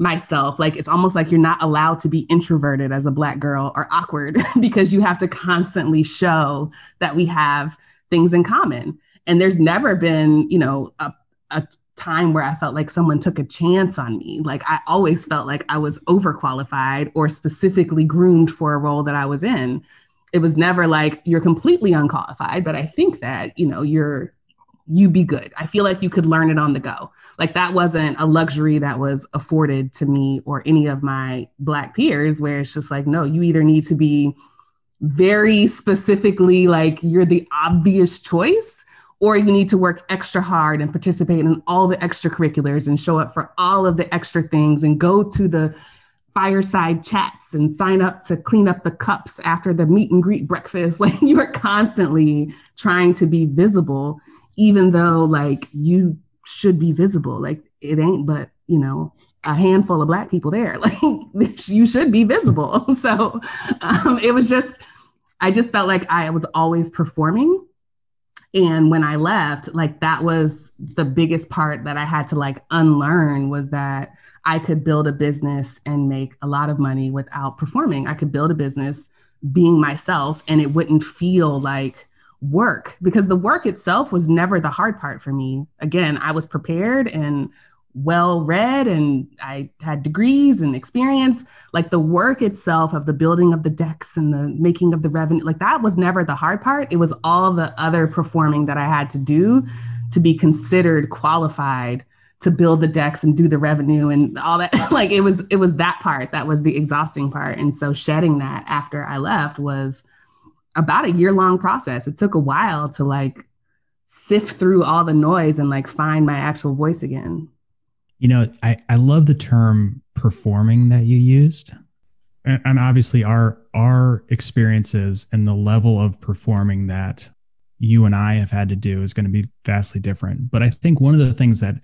myself. Like, it's almost like you're not allowed to be introverted as a black girl or awkward because you have to constantly show that we have things in common. And there's never been, you know, a, a time where I felt like someone took a chance on me. Like I always felt like I was overqualified or specifically groomed for a role that I was in. It was never like you're completely unqualified, but I think that, you know, you're you be good. I feel like you could learn it on the go. Like that wasn't a luxury that was afforded to me or any of my black peers where it's just like no, you either need to be very specifically like you're the obvious choice or you need to work extra hard and participate in all the extracurriculars and show up for all of the extra things and go to the fireside chats and sign up to clean up the cups after the meet and greet breakfast. Like you are constantly trying to be visible, even though like you should be visible. Like it ain't but, you know, a handful of black people there. Like you should be visible. So um, it was just, I just felt like I was always performing and when I left, like that was the biggest part that I had to like unlearn was that I could build a business and make a lot of money without performing. I could build a business being myself and it wouldn't feel like work because the work itself was never the hard part for me. Again, I was prepared and well read and I had degrees and experience. Like the work itself of the building of the decks and the making of the revenue, like that was never the hard part. It was all the other performing that I had to do to be considered qualified to build the decks and do the revenue and all that. like it was, it was that part that was the exhausting part. And so shedding that after I left was about a year long process. It took a while to like sift through all the noise and like find my actual voice again. You know, I, I love the term performing that you used. And, and obviously our our experiences and the level of performing that you and I have had to do is going to be vastly different. But I think one of the things that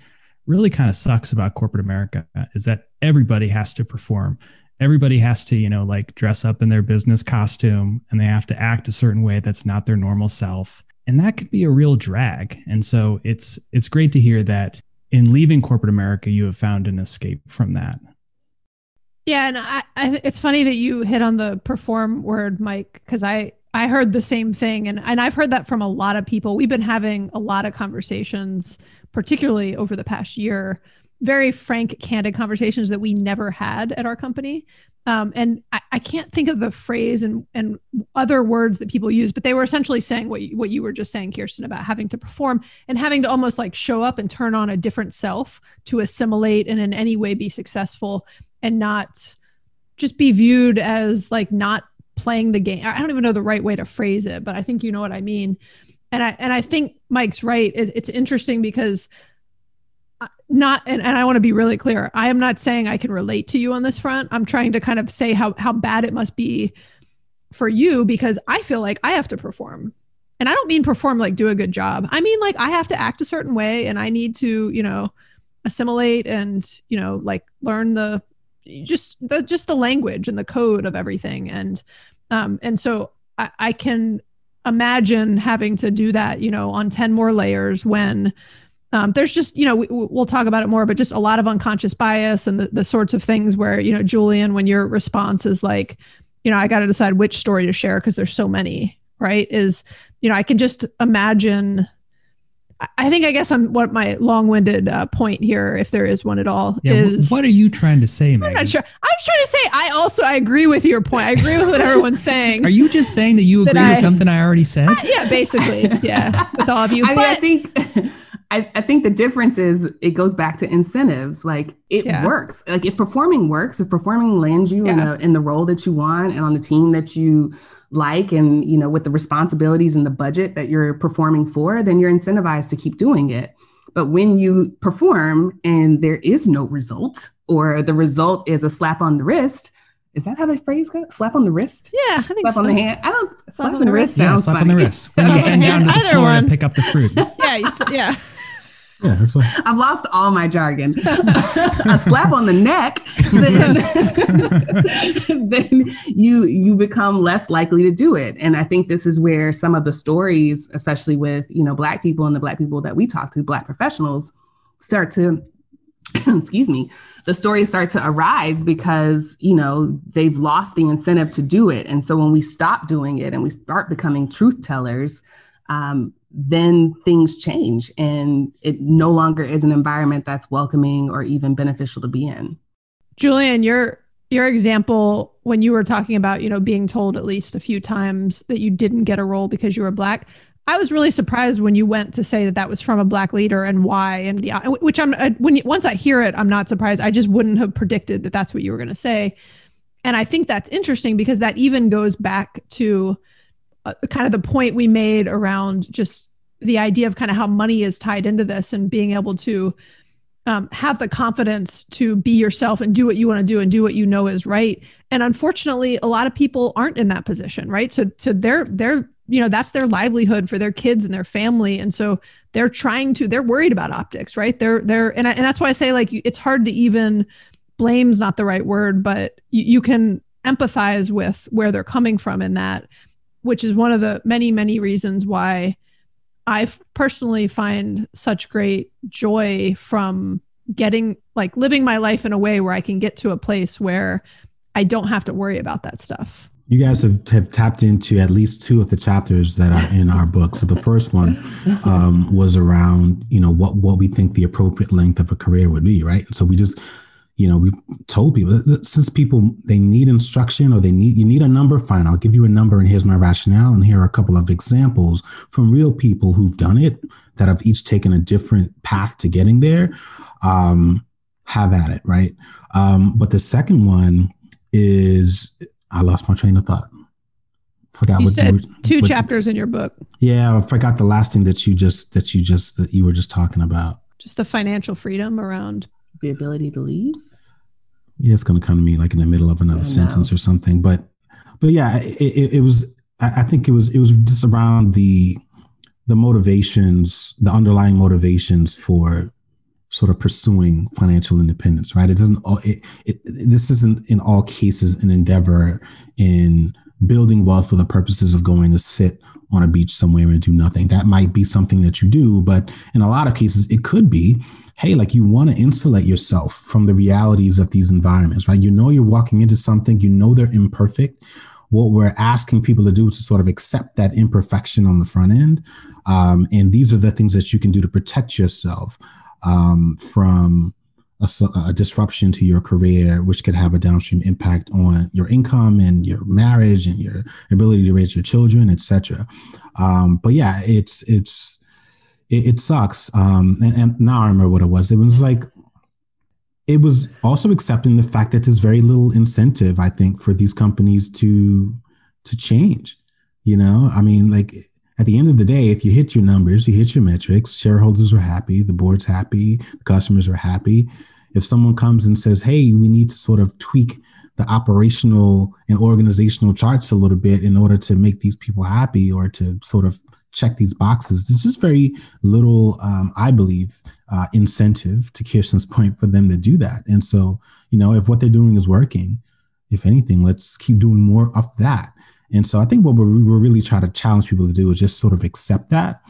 really kind of sucks about corporate America is that everybody has to perform. Everybody has to, you know, like dress up in their business costume and they have to act a certain way that's not their normal self. And that could be a real drag. And so it's it's great to hear that in leaving corporate America, you have found an escape from that. Yeah, and I, I, it's funny that you hit on the perform word, Mike, because I I heard the same thing, and and I've heard that from a lot of people. We've been having a lot of conversations, particularly over the past year, very frank, candid conversations that we never had at our company um, and I, I, can't think of the phrase and, and other words that people use, but they were essentially saying what you, what you were just saying, Kiersten, about having to perform and having to almost like show up and turn on a different self to assimilate and in any way be successful and not just be viewed as like not playing the game. I don't even know the right way to phrase it, but I think you know what I mean. And I and I think Mike's right. It's interesting because not and, and i want to be really clear i am not saying i can relate to you on this front. I'm trying to kind of say how how bad it must be for you because i feel like i have to perform. And i don't mean perform like do a good job. I mean like i have to act a certain way and i need to you know assimilate and you know like learn the just the just the language and the code of everything. And um and so i, I can imagine having to do that you know on 10 more layers when um, there's just you know we, will talk about it more but just a lot of unconscious bias and the, the sorts of things where you know julien when your response is like you know i got to decide which story to share because there's so many right is you know i can just imagine I think I guess I'm what my long-winded uh, point here, if there is one at all, yeah, is what are you trying to say, Megan? I'm not sure. I'm trying to say I also I agree with your point. I agree with what everyone's saying. Are you just saying that you agree that with I, something I already said? I, yeah, basically, yeah, with all of you. I but, mean, I think I, I, think the difference is it goes back to incentives. Like it yeah. works. Like if performing works, if performing lands you yeah. in, a, in the role that you want and on the team that you like, and you know with the responsibilities and the budget that you're performing for, then you're incentivized to keep doing it. But when you perform and there is no result, or the result is a slap on the wrist, is that how the phrase goes? Slap on the wrist? Yeah, I think slap so. on the hand. I don't slap, slap on the wrist. Yeah, slap funny. on the wrist. When you bend down to the floor one. to pick up the fruit. yeah, you, yeah. Yeah, that's what I've lost all my jargon. a slap on the neck, then, then you you become less likely to do it. And I think this is where some of the stories, especially with you know black people and the black people that we talk to, black professionals, start to excuse me, the stories start to arise because you know they've lost the incentive to do it. And so when we stop doing it and we start becoming truth tellers, um, then things change and it no longer is an environment that's welcoming or even beneficial to be in. Julien, your your example when you were talking about, you know, being told at least a few times that you didn't get a role because you were black, I was really surprised when you went to say that that was from a black leader and why and the which I'm when you, once I hear it, I'm not surprised. I just wouldn't have predicted that that's what you were going to say. And I think that's interesting because that even goes back to uh, kind of the point we made around just the idea of kind of how money is tied into this and being able to um, have the confidence to be yourself and do what you want to do and do what you know is right. And unfortunately, a lot of people aren't in that position, right? So, so they're they're you know that's their livelihood for their kids and their family, and so they're trying to they're worried about optics, right? They're they're and I, and that's why I say like it's hard to even blame's not the right word, but you, you can empathize with where they're coming from in that which is one of the many, many reasons why I personally find such great joy from getting like living my life in a way where I can get to a place where I don't have to worry about that stuff. you guys have, have tapped into at least two of the chapters that are in our book. So the first one um, was around, you know, what what we think the appropriate length of a career would be, right? So we just, you know, we've told people since people they need instruction or they need you need a number, fine, I'll give you a number and here's my rationale. And here are a couple of examples from real people who've done it that have each taken a different path to getting there. Um, have at it, right? Um, but the second one is I lost my train of thought. Forgot you what said you were, two what, chapters in your book. Yeah, I forgot the last thing that you just that you just that you were just talking about. Just the financial freedom around the ability to leave. Yeah, it's going to come to me like in the middle of another sentence or something. But but yeah, it, it, it was. I, think it was it was just around the the motivations, the underlying motivations for sort of pursuing financial independence, right? It doesn't, it, it, this isn't in all cases an endeavor in building wealth for the purposes of going to sit on a beach somewhere and do nothing. That might be something that you do, but in a lot of cases, it could be, hey, like you want to insulate yourself from the realities of these environments, right? You know, you're walking into something, you know, they're imperfect. What we're asking people to do is to sort of accept that imperfection on the front end. Um, and these are the things that you can do to protect yourself um, from a, a, disruption to your career, which could have a downstream impact on your income and your marriage and your ability to raise your children, etc. Um, but yeah, it's it's it, it sucks. Um, and, and, now I remember what it was. It was like it was also accepting the fact that there's very little incentive, I think, for these companies to to change. You know, I mean, like at the end of the day, if you hit your numbers, you hit your metrics, shareholders are happy, the board's happy, the customers are happy. If someone comes and says, hey, we need to sort of tweak the operational and organizational charts a little bit in order to make these people happy or to sort of check these boxes, there's just very little, um, I believe, uh, incentive to Kiersten's point for them to do that. And so, you know, if what they're doing is working, if anything, let's keep doing more of that and so I think what we're, we're really trying to challenge people to do is just sort of accept that.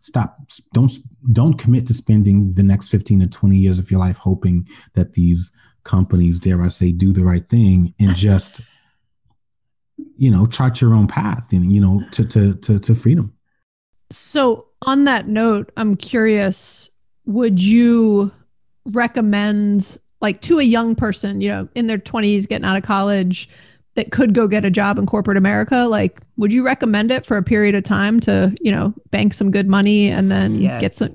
Stop. Don't don't commit to spending the next 15 to 20 years of your life hoping that these companies, dare I say, do the right thing and just, you know, chart your own path and, you know, to, to, to, to freedom. So on that note, I'm curious, would you recommend like to a young person, you know, in their 20s, getting out of college, that could go get a job in corporate America, like would you recommend it for a period of time to, you know, bank some good money and then yes. get some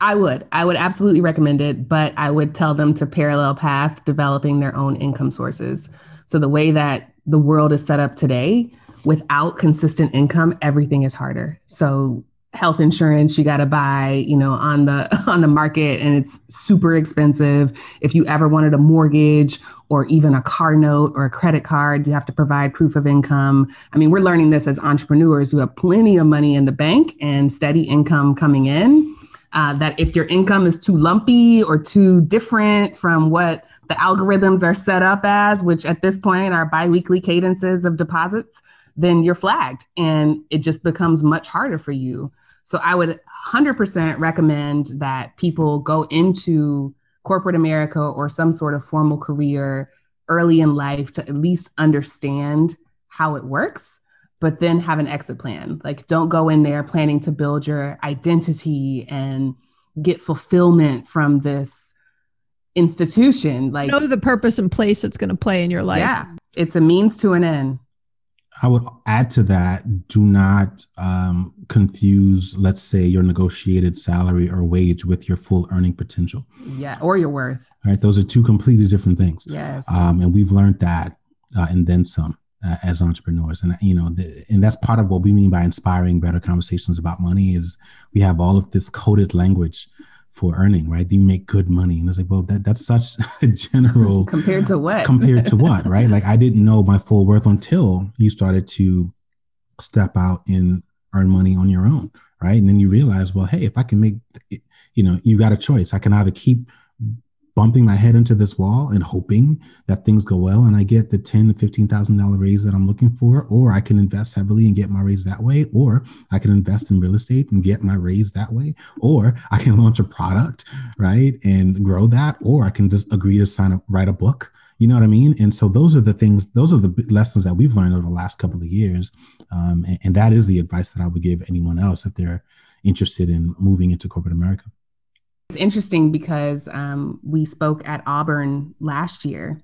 I would. I would absolutely recommend it, but I would tell them to parallel path developing their own income sources. So the way that the world is set up today, without consistent income, everything is harder. So health insurance you got to buy you know on the on the market and it's super expensive if you ever wanted a mortgage or even a car note or a credit card you have to provide proof of income i mean we're learning this as entrepreneurs who have plenty of money in the bank and steady income coming in uh, that if your income is too lumpy or too different from what the algorithms are set up as which at this point are biweekly cadences of deposits then you're flagged and it just becomes much harder for you so I would 100% recommend that people go into corporate America or some sort of formal career early in life to at least understand how it works, but then have an exit plan. Like, don't go in there planning to build your identity and get fulfillment from this institution. Like, know the purpose and place it's going to play in your life. Yeah, it's a means to an end. I would add to that do not um, confuse, let's say, your negotiated salary or wage with your full earning potential. Yeah, or your worth. All right, those are two completely different things. Yes. Um, and we've learned that uh, and then some. Uh, as entrepreneurs and you know the, and that's part of what we mean by inspiring better conversations about money is we have all of this coded language for earning, right? You make good money. And it's like, well, that, that's such a general compared to what? compared to what, right? Like I didn't know my full worth until you started to step out and earn money on your own, right? And then you realize, well, hey, if I can make, you know, you got a choice. I can either keep bumping my head into this wall and hoping that things go well and I get the ten to fifteen thousand dollar raise that I'm looking for, or I can invest heavily and get my raise that way, or I can invest in real estate and get my raise that way, or I can launch a product, right, and grow that, or I can just agree to sign up, write a book You know what I mean? And so those are the things, those are the lessons that we've learned over the last couple of years. Um, and, and that is the advice that I would give anyone else if they're interested in moving into corporate America. It's interesting because um, we spoke at Auburn last year.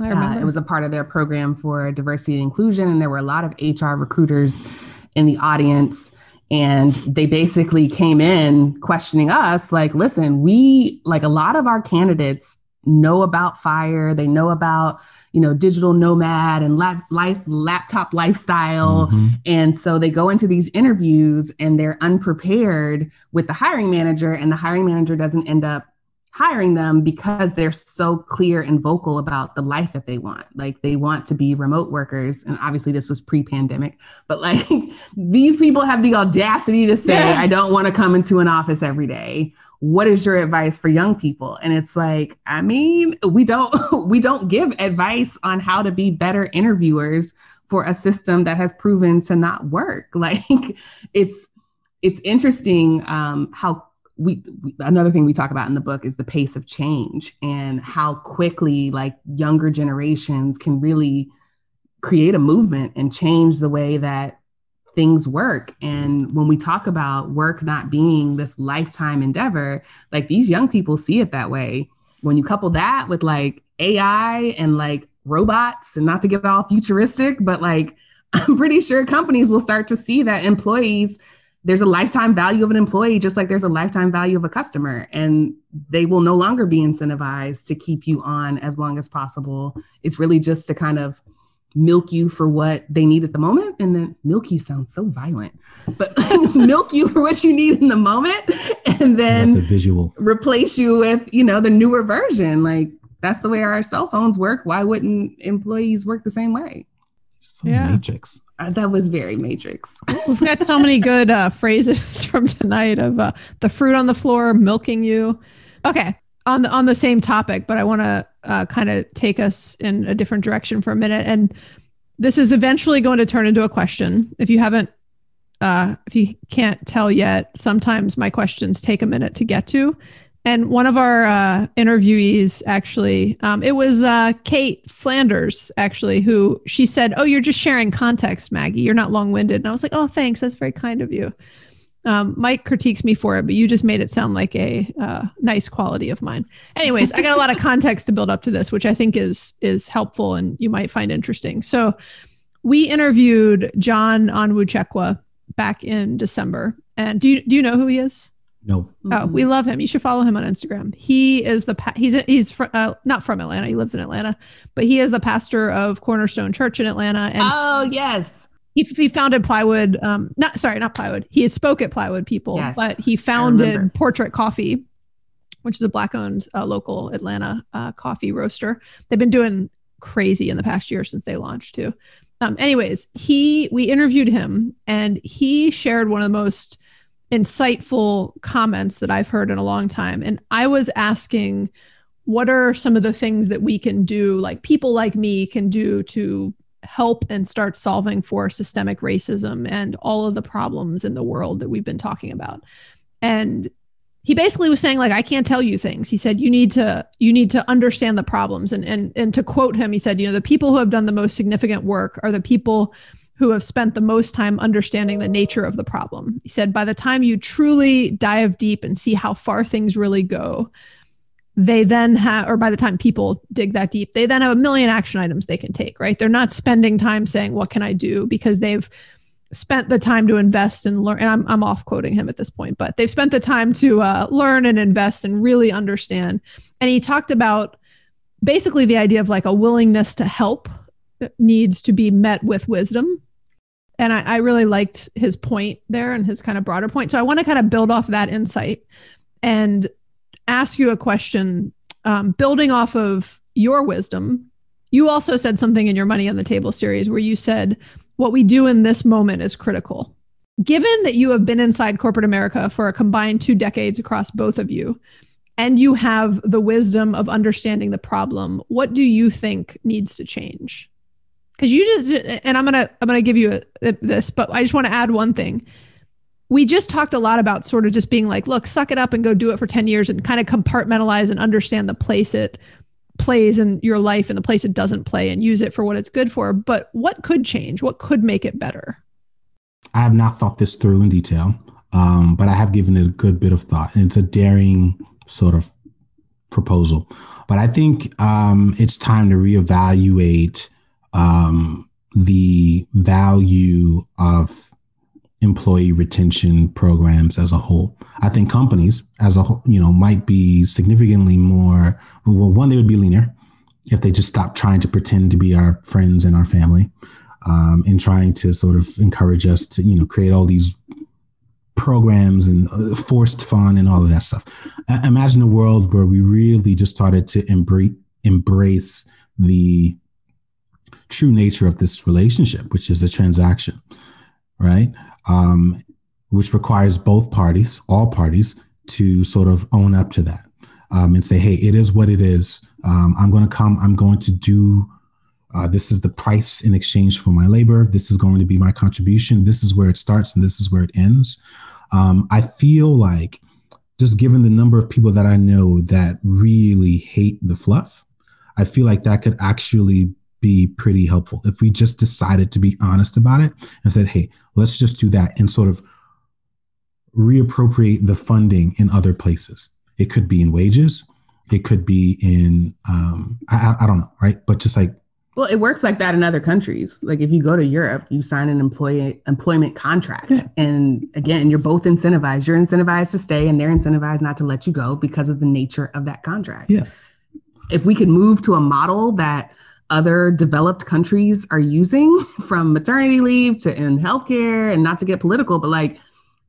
I remember. Uh, it was a part of their program for diversity and inclusion, and there were a lot of HR recruiters in the audience. And they basically came in questioning us like, listen, we, like a lot of our candidates know about fire, they know about you know, digital nomad and lap, life, laptop lifestyle. Mm-hmm. And so they go into these interviews and they're unprepared with the hiring manager, and the hiring manager doesn't end up hiring them because they're so clear and vocal about the life that they want. Like they want to be remote workers. And obviously, this was pre pandemic, but like these people have the audacity to say, yeah. I don't want to come into an office every day what is your advice for young people and it's like i mean we don't we don't give advice on how to be better interviewers for a system that has proven to not work like it's it's interesting um, how we, we, another thing we talk about in the book is the pace of change and how quickly like younger generations can really create a movement and change the way that things work. And when we talk about work not being this lifetime endeavor, like these young people see it that way. When you couple that with like AI and like robots, and not to get all futuristic, but like I'm pretty sure companies will start to see that employees there's a lifetime value of an employee just like there's a lifetime value of a customer and they will no longer be incentivized to keep you on as long as possible. It's really just to kind of milk you for what they need at the moment and then milk you sounds so violent but milk you for what you need in the moment and then the visual. replace you with you know the newer version. Like that's the way our cell phones work. Why wouldn't employees work the same way? So yeah. matrix uh, that was very matrix we've got so many good uh, phrases from tonight of uh, the fruit on the floor milking you okay on the on the same topic, but I want to uh, kind of take us in a different direction for a minute. And this is eventually going to turn into a question. If you haven't, uh, if you can't tell yet, sometimes my questions take a minute to get to. And one of our uh, interviewees, actually, um, it was uh, Kate Flanders, actually, who she said, "Oh, you're just sharing context, Maggie. You're not long-winded." And I was like, "Oh, thanks. That's very kind of you." Um, Mike critiques me for it, but you just made it sound like a uh, nice quality of mine. Anyways, I got a lot of context to build up to this, which I think is is helpful and you might find interesting. So, we interviewed John Onwuchekwa back in December, and do you do you know who he is? No. Oh, we love him. You should follow him on Instagram. He is the pa- he's he's fr- uh, not from Atlanta. He lives in Atlanta, but he is the pastor of Cornerstone Church in Atlanta. And oh yes, he, he founded plywood um not sorry not plywood he spoke at plywood people yes, but he founded portrait coffee which is a black owned uh, local atlanta uh, coffee roaster they've been doing crazy in the past year since they launched too um, anyways he we interviewed him and he shared one of the most insightful comments that i've heard in a long time and i was asking what are some of the things that we can do like people like me can do to help and start solving for systemic racism and all of the problems in the world that we've been talking about. And he basically was saying like I can't tell you things. He said you need to you need to understand the problems and and and to quote him he said you know the people who have done the most significant work are the people who have spent the most time understanding the nature of the problem. He said by the time you truly dive deep and see how far things really go, they then have, or by the time people dig that deep, they then have a million action items they can take, right? They're not spending time saying, what can I do? Because they've spent the time to invest and learn. And I'm, I'm off quoting him at this point, but they've spent the time to uh, learn and invest and really understand. And he talked about basically the idea of like a willingness to help needs to be met with wisdom. And I, I really liked his point there and his kind of broader point. So I want to kind of build off that insight and ask you a question um, building off of your wisdom. You also said something in your Money on the Table series where you said, What we do in this moment is critical. Given that you have been inside corporate America for a combined two decades across both of you, and you have the wisdom of understanding the problem, what do you think needs to change? Because you just, and I'm gonna, I'm gonna give you a, this, but I just want to add one thing we just talked a lot about sort of just being like, look, suck it up and go do it for 10 years and kind of compartmentalize and understand the place it plays in your life and the place it doesn't play and use it for what it's good for. But what could change? What could make it better? I have not thought this through in detail, um, but I have given it a good bit of thought. And it's a daring sort of proposal. But I think um, it's time to reevaluate um, the value of employee retention programs as a whole. I think companies as a whole, you know, might be significantly more. Well, one, they would be leaner if they just stopped trying to pretend to be our friends and our family, um, and trying to sort of encourage us to, you know, create all these programs and uh, forced fun and all of that stuff. I- imagine a world where we really just started to embrace embrace the true nature of this relationship, which is a transaction, right? Um, which requires both parties, all parties, to sort of own up to that um, and say, hey, it is what it is. Um, I'm going to come, I'm going to do. Uh, this is the price in exchange for my labor. This is going to be my contribution. This is where it starts and this is where it ends. Um, I feel like just given the number of people that I know that really hate the fluff, I feel like that could actually be pretty helpful if we just decided to be honest about it and said, hey, let's just do that and sort of reappropriate the funding in other places. It could be in wages, it could be in, um, I, I don't know, right? But just like well, it works like that in other countries. Like if you go to Europe, you sign an employee employment contract, yeah. and again, you're both incentivized. You're incentivized to stay, and they're incentivized not to let you go because of the nature of that contract. Yeah. If we could move to a model that other developed countries are using, from maternity leave to in healthcare, and not to get political, but like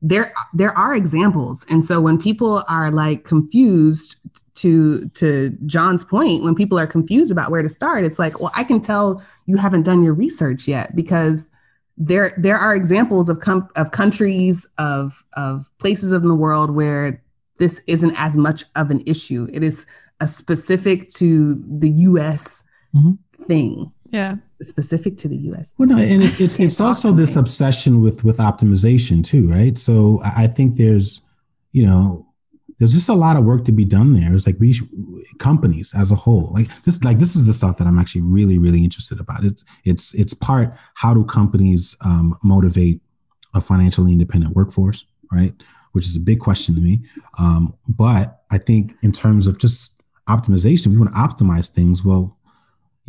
there there are examples, and so when people are like confused to to John's point, when people are confused about where to start, it's like, well, I can tell you haven't done your research yet because there there are examples of com- of countries of of places in the world where this isn't as much of an issue. It is a specific to the U.S. Mm-hmm. Thing. Yeah, specific to the U.S. Well, no, and it's it's, it's also this obsession with with optimization too, right? So I think there's, you know, there's just a lot of work to be done there. It's like we companies as a whole, like this, like this is the stuff that I'm actually really, really interested about. It's it's it's part how do companies um, motivate a financially independent workforce, right? Which is a big question to me. Um, but I think in terms of just optimization, if we want to optimize things, well,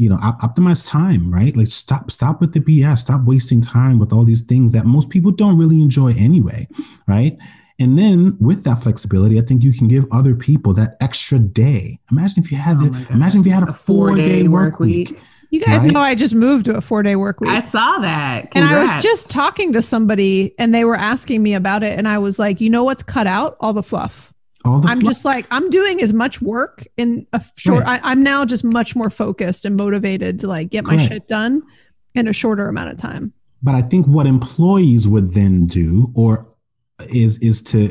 you know, op- optimize time, right? Like stop stop with the BS, stop wasting time with all these things that most people don't really enjoy anyway, right? And then with that flexibility, I think you can give other people that extra day. Imagine if you had oh the, imagine if you had a, a four, day, day work week. week. You guys right? know I just moved to a four day work week. I saw that. Congrats. And I was just talking to somebody and they were asking me about it. And I was like, you know what's cut out? All the fluff. All the I'm fluff. just like, I'm doing as much work in a short, right. I, am now just much more focused and motivated to like get my Correct. shit done in a shorter amount of time. But I think what employees would then do, or is is to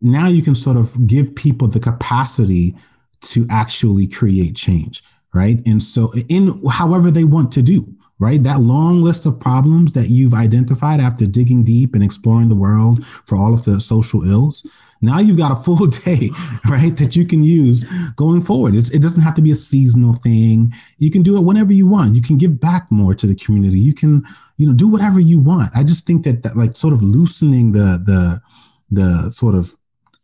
now you can sort of give people the capacity to actually create change right and so in however they want to do right that long list of problems that you've identified after digging deep and exploring the world for all of the social ills now you've got a full day right that you can use going forward. It's, it doesn't have to be a seasonal thing. You can do it whenever you want. You can give back more to the community. You can you know do whatever you want. I just think that, that like sort of loosening the the the sort of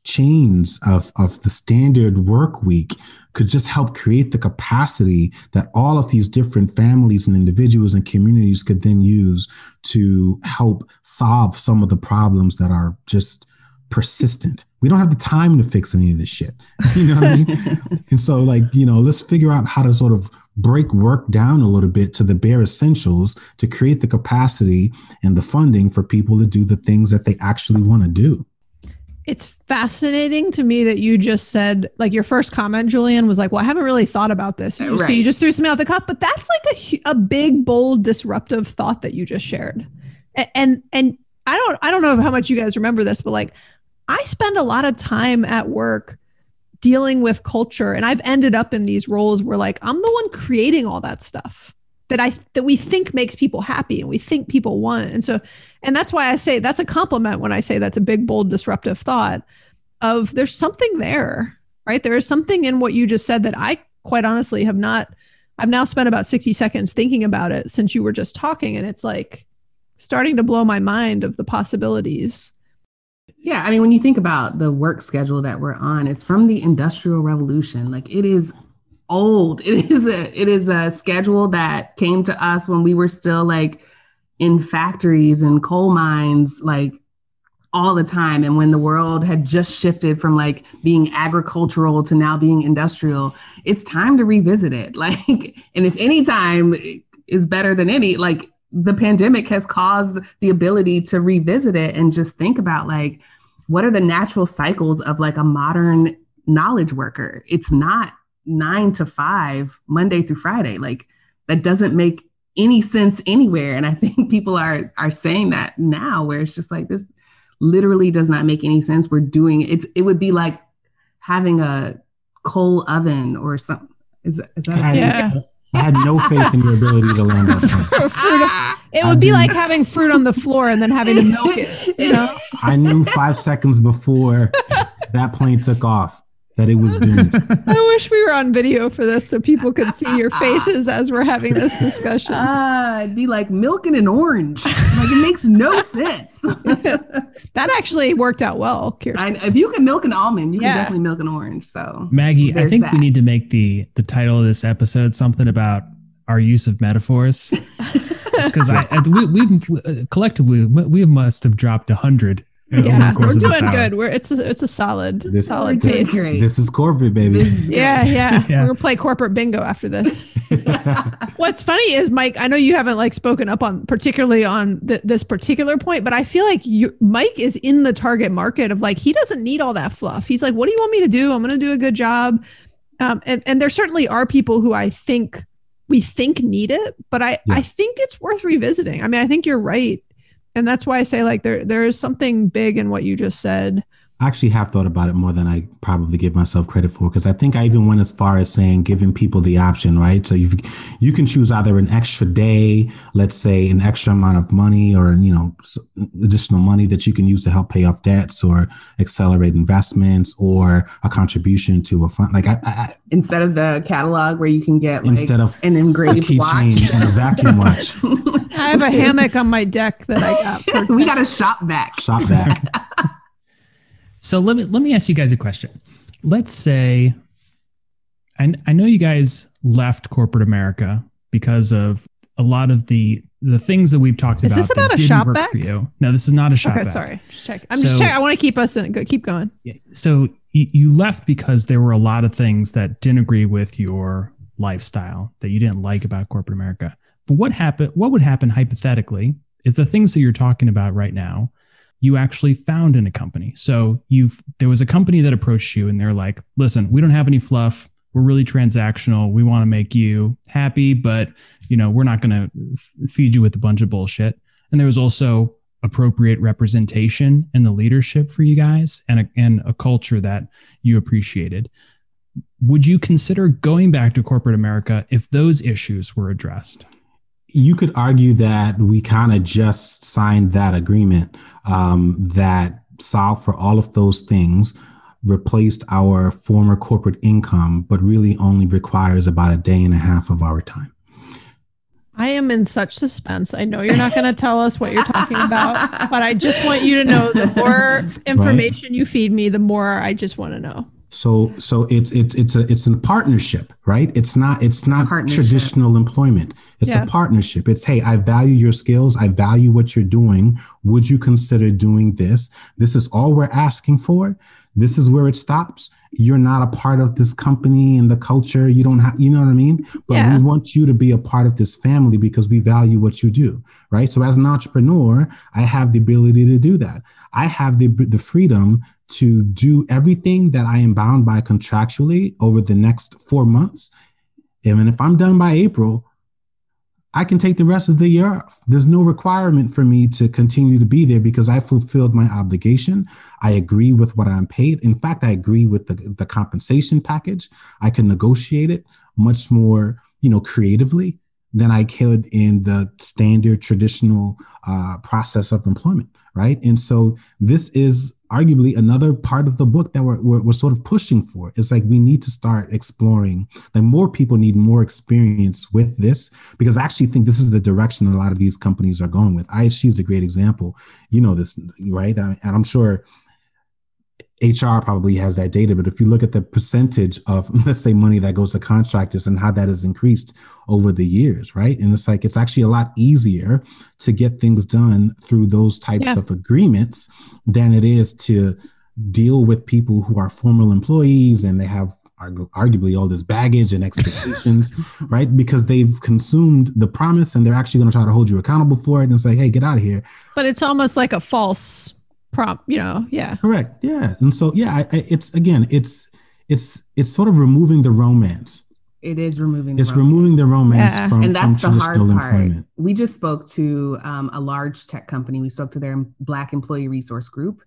chains of of the standard work week could just help create the capacity that all of these different families and individuals and communities could then use to help solve some of the problems that are just persistent. We don't have the time to fix any of this shit. You know what I mean? and so, like, you know, let's figure out how to sort of break work down a little bit to the bare essentials to create the capacity and the funding for people to do the things that they actually want to do. It's fascinating to me that you just said, like, your first comment, Julien, was like, Well, I haven't really thought about this. Right. So you just threw something out the cup, but that's like a, a big, bold, disruptive thought that you just shared. And, and, and I don't, I don't know how much you guys remember this, but like, I spend a lot of time at work dealing with culture and I've ended up in these roles where like I'm the one creating all that stuff that I that we think makes people happy and we think people want. And so and that's why I say that's a compliment when I say that's a big bold disruptive thought of there's something there, right? There is something in what you just said that I quite honestly have not I've now spent about 60 seconds thinking about it since you were just talking and it's like starting to blow my mind of the possibilities. Yeah, I mean when you think about the work schedule that we're on, it's from the industrial revolution. Like it is old. It is a it is a schedule that came to us when we were still like in factories and coal mines like all the time and when the world had just shifted from like being agricultural to now being industrial it's time to revisit it like and if any time is better than any like the pandemic has caused the ability to revisit it and just think about like what are the natural cycles of like a modern knowledge worker it's not 9 to 5 monday through friday like that doesn't make any sense anywhere and i think people are are saying that now where it's just like this literally does not make any sense. We're doing it's it would be like having a coal oven or something. Is, is that yeah. I had no faith in your ability to land that It would be like having fruit on the floor and then having to milk it. You know? I knew five seconds before that plane took off that it was doomed. I wish we were on video for this so people could see your faces as we're having this discussion. Ah, it'd be like milking an orange. Like it makes no sense. that actually worked out well, Kiersten. I, if you can milk an almond, you yeah. can definitely milk an orange. So Maggie, I think that. we need to make the the title of this episode something about our use of metaphors. Because I, I, we, we've collectively we must have dropped a hundred yeah, we're doing good. We're it's a, it's a solid this, solid this, taste. This is corporate, baby. yeah, yeah, yeah. We're gonna play corporate bingo after this. What's funny is Mike. I know you haven't like spoken up on particularly on th- this particular point, but I feel like you, Mike is in the target market of like he doesn't need all that fluff. He's like, what do you want me to do? I'm gonna do a good job. Um, and and there certainly are people who I think we think need it, but I yeah. I think it's worth revisiting. I mean, I think you're right and that's why I say like there there is something big in what you just said actually have thought about it more than I probably give myself credit for because I think I even went as far as saying giving people the option, right? So you you can choose either an extra day, let's say an extra amount of money, or you know additional money that you can use to help pay off debts or accelerate investments, or a contribution to a fund. Like I, I instead of the catalog where you can get like instead of an engraved watch and a vacuum watch. I have a hammock on my deck that I got. we got a shop vac. Shop vac. So let me let me ask you guys a question. Let's say, I I know you guys left corporate America because of a lot of the the things that we've talked is about. Is this about a shop vac? For you. No, this is not a shop okay, back. sorry. Just check. I'm so, just checking. I want to keep us in. Go, keep going. So you, you left because there were a lot of things that didn't agree with your lifestyle that you didn't like about corporate America. But what happened? What would happen hypothetically if the things that you're talking about right now you actually found in a company. So you've there was a company that approached you and they're like, "Listen, we don't have any fluff. We're really transactional. We want to make you happy, but you know, we're not going to f- feed you with a bunch of bullshit." And there was also appropriate representation in the leadership for you guys and a, and a culture that you appreciated. Would you consider going back to corporate America if those issues were addressed? You could argue that we kind of just signed that agreement um, that solved for all of those things, replaced our former corporate income, but really only requires about a day and a half of our time. I am in such suspense. I know you're not going to tell us what you're talking about, but I just want you to know the more information right? you feed me, the more I just want to know. So so it's it's it's a it's a partnership, right? It's not it's not traditional employment. It's yeah. a partnership. It's hey, I value your skills. I value what you're doing. Would you consider doing this? This is all we're asking for. This is where it stops. You're not a part of this company and the culture. You don't have, you know what I mean? But yeah. we want you to be a part of this family because we value what you do, right? So as an entrepreneur, I have the ability to do that. I have the the freedom to do everything that I am bound by contractually over the next four months. And if I'm done by April, I can take the rest of the year off. There's no requirement for me to continue to be there because I fulfilled my obligation. I agree with what I'm paid. In fact, I agree with the, the compensation package. I can negotiate it much more, you know, creatively than I could in the standard traditional uh, process of employment, right? And so this is arguably another part of the book that we're, we're, we're, sort of pushing for. It's like we need to start exploring, like more people need more experience with this because I actually think this is the direction a lot of these companies are going with. IHG is a great example. You know this, right? And I'm sure HR probably has that data, but if you look at the percentage of, let's say, money that goes to contractors and how that has increased over the years, right? And it's like it's actually a lot easier to get things done through those types yeah. of agreements than it is to deal with people who are former employees and they have arguably all this baggage and expectations, right? Because they've consumed the promise and they're actually going to try to hold you accountable for it and say, hey, get out of here. But it's almost like a false prompt, you know, yeah. Correct. Yeah. And so, yeah, I, I, it's again, it's, it's, it's sort of removing the romance. It is removing. it's romance. removing the romance yeah. from, and that's from the hard part. Employment. We just spoke to um, a large tech company. We spoke to their Black Employee Resource Group,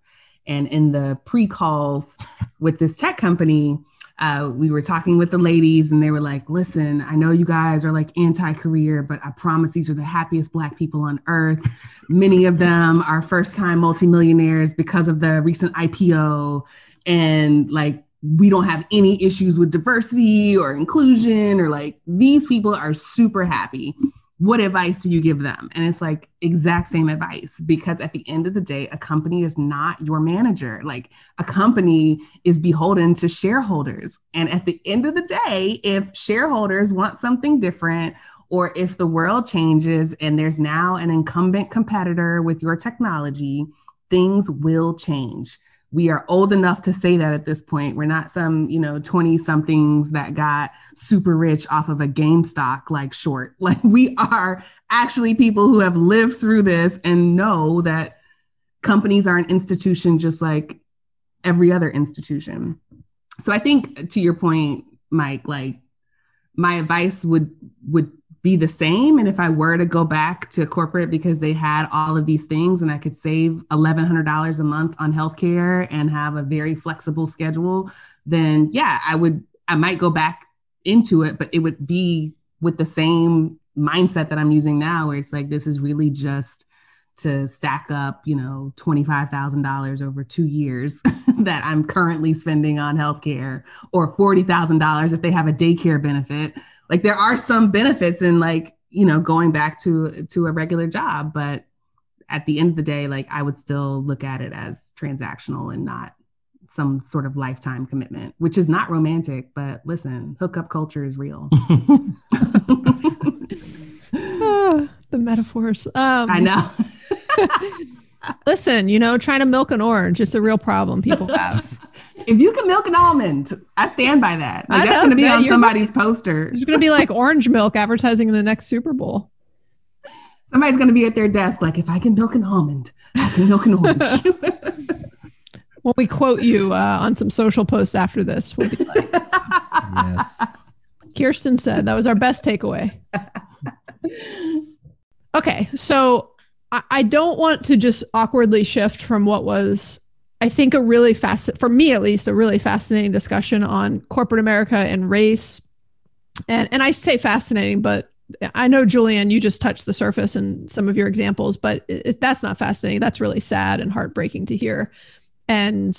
and in the pre-calls with this tech company, uh, we were talking with the ladies and they were like, listen, I know you guys are like anti career, but I promise these are the happiest Black people on earth. Many of them are first time multimillionaires because of the recent IPO. And like, we don't have any issues with diversity or inclusion, or like, these people are super happy what advice do you give them? And it's like exact same advice because at the end of the day, a company is not your manager. Like a company is beholden to shareholders. And at the end of the day, if shareholders want something different, or if the world changes and there's now an incumbent competitor with your technology, things will change we are old enough to say that at this point. We're not some, you know, 20 somethings that got super rich off of a GameStop like short. Like we are actually people who have lived through this and know that companies are an institution just like every other institution. So I think to your point, Mike, like my advice would would be the same. And if I were to go back to corporate because they had all of these things and I could save $1,100 a month on healthcare and have a very flexible schedule, then yeah, I would, I might go back into it, but it would be with the same mindset that I'm using now, where it's like, this is really just to stack up, you know, $25,000 over two years that I'm currently spending on healthcare or $40,000 if they have a daycare benefit like there are some benefits in like you know going back to to a regular job but at the end of the day like i would still look at it as transactional and not some sort of lifetime commitment which is not romantic but listen hookup culture is real. Ah, the metaphors. Um, i know. Listen you know trying to milk an orange is a real problem people have if you can milk an almond, I stand by that. Like that's going to be on somebody's gonna, poster. It's going to be like orange milk advertising in the next Super Bowl. Somebody's going to be at their desk like, if I can milk an almond, I can milk an orange. when we quote you uh, on some social posts after this, we'll be like, yes. Kiersten said that was our best takeaway. okay, so I, I don't want to just awkwardly shift from what was I think a really fast, for me at least, a really fascinating discussion on corporate America and race. And and I say fascinating, but I know Julien, you just touched the surface in some of your examples, but it, that's not fascinating. That's really sad and heartbreaking to hear. And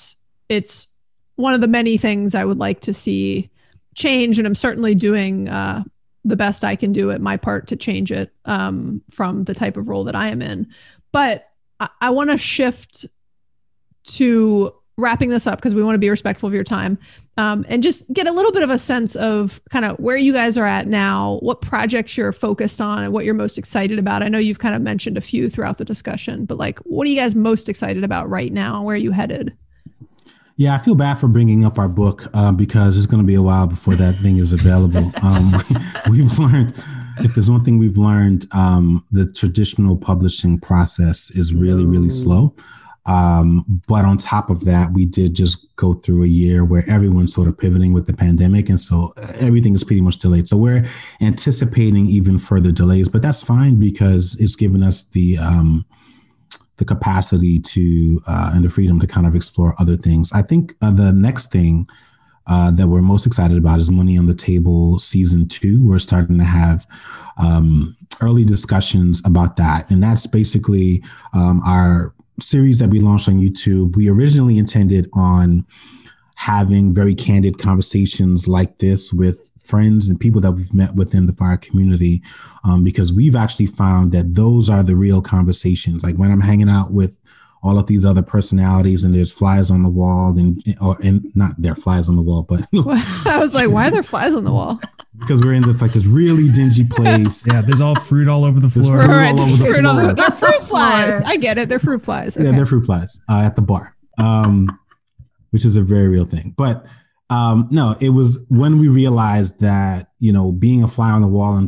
it's one of the many things I would like to see change, and I'm certainly doing uh, the best I can do at my part to change it um, from the type of role that I am in. But I, I want to shift to wrapping this up because we want to be respectful of your time um, and just get a little bit of a sense of kind of where you guys are at now, what projects you're focused on, and what you're most excited about. I know you've kind of mentioned a few throughout the discussion, but like, what are you guys most excited about right now? Where are you headed? Yeah, I feel bad for bringing up our book uh, because it's going to be a while before that thing is available. Um, we've learned, if there's one thing we've learned, um, the traditional publishing process is really, really slow. Um, but on top of that, we did just go through a year where everyone's sort of pivoting with the pandemic. And so uh, everything is pretty much delayed. So we're anticipating even further delays, but that's fine because it's given us the, um, the capacity to uh, and the freedom to kind of explore other things. I think uh, the next thing uh, that we're most excited about is Money on the Table season two. We're starting to have um, early discussions about that, and that's basically um, our series that we launched on YouTube. We originally intended on having very candid conversations like this with friends and people that we've met within the fire community um, because we've actually found that those are the real conversations like when i'm hanging out with all of these other personalities and there's flies on the wall and or and not there flies on the wall but i was like why are there flies on the wall because we're in this like this really dingy place yeah there's all fruit all over the floor fruit all over the floor. Flies i get it they're fruit flies okay. yeah they're fruit flies uh, at the bar um, which is a very real thing but um, no, it was when we realized that you know being a fly on the wall in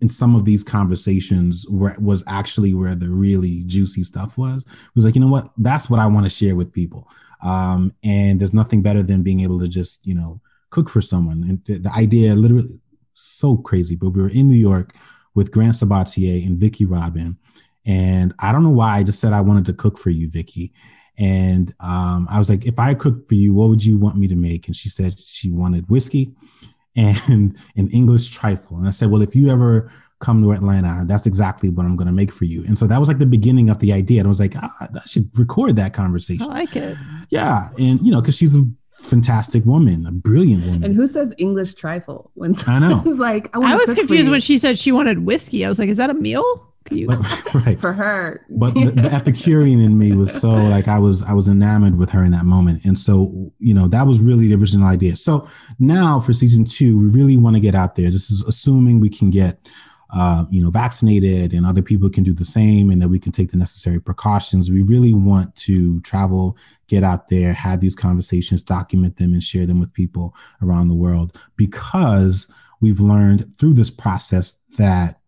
in some of these conversations where was actually where the really juicy stuff was. It was like you know what, that's what I want to share with people. Um, and there's nothing better than being able to just you know cook for someone. And the, the idea literally so crazy, but we were in New York with Grant Sabatier and Vicki Robin. And I don't know why I just said I wanted to cook for you, Vicki. And um, I was like, if I cook for you, what would you want me to make? And she said she wanted whiskey and an English trifle. And I said, well, if you ever come to Atlanta, that's exactly what I'm going to make for you. And so that was like the beginning of the idea. And I was like, ah, I should record that conversation. I like it. Yeah. And, you know, because she's a fantastic woman, a brilliant woman. And who says English trifle when I know? like, I, I was confused when she said she wanted whiskey. I was like, is that a meal? You but, right. for her. but the, the, Epicurean in me was so like I was I was enamored with her in that moment, and so you know that was really the original idea. So now for season two, we really want to get out there. This is assuming we can get. Uh, you know, vaccinated and other people can do the same, and that we can take the necessary precautions. We really want to travel, get out there, have these conversations, document them, and share them with people around the world because we've learned through this process that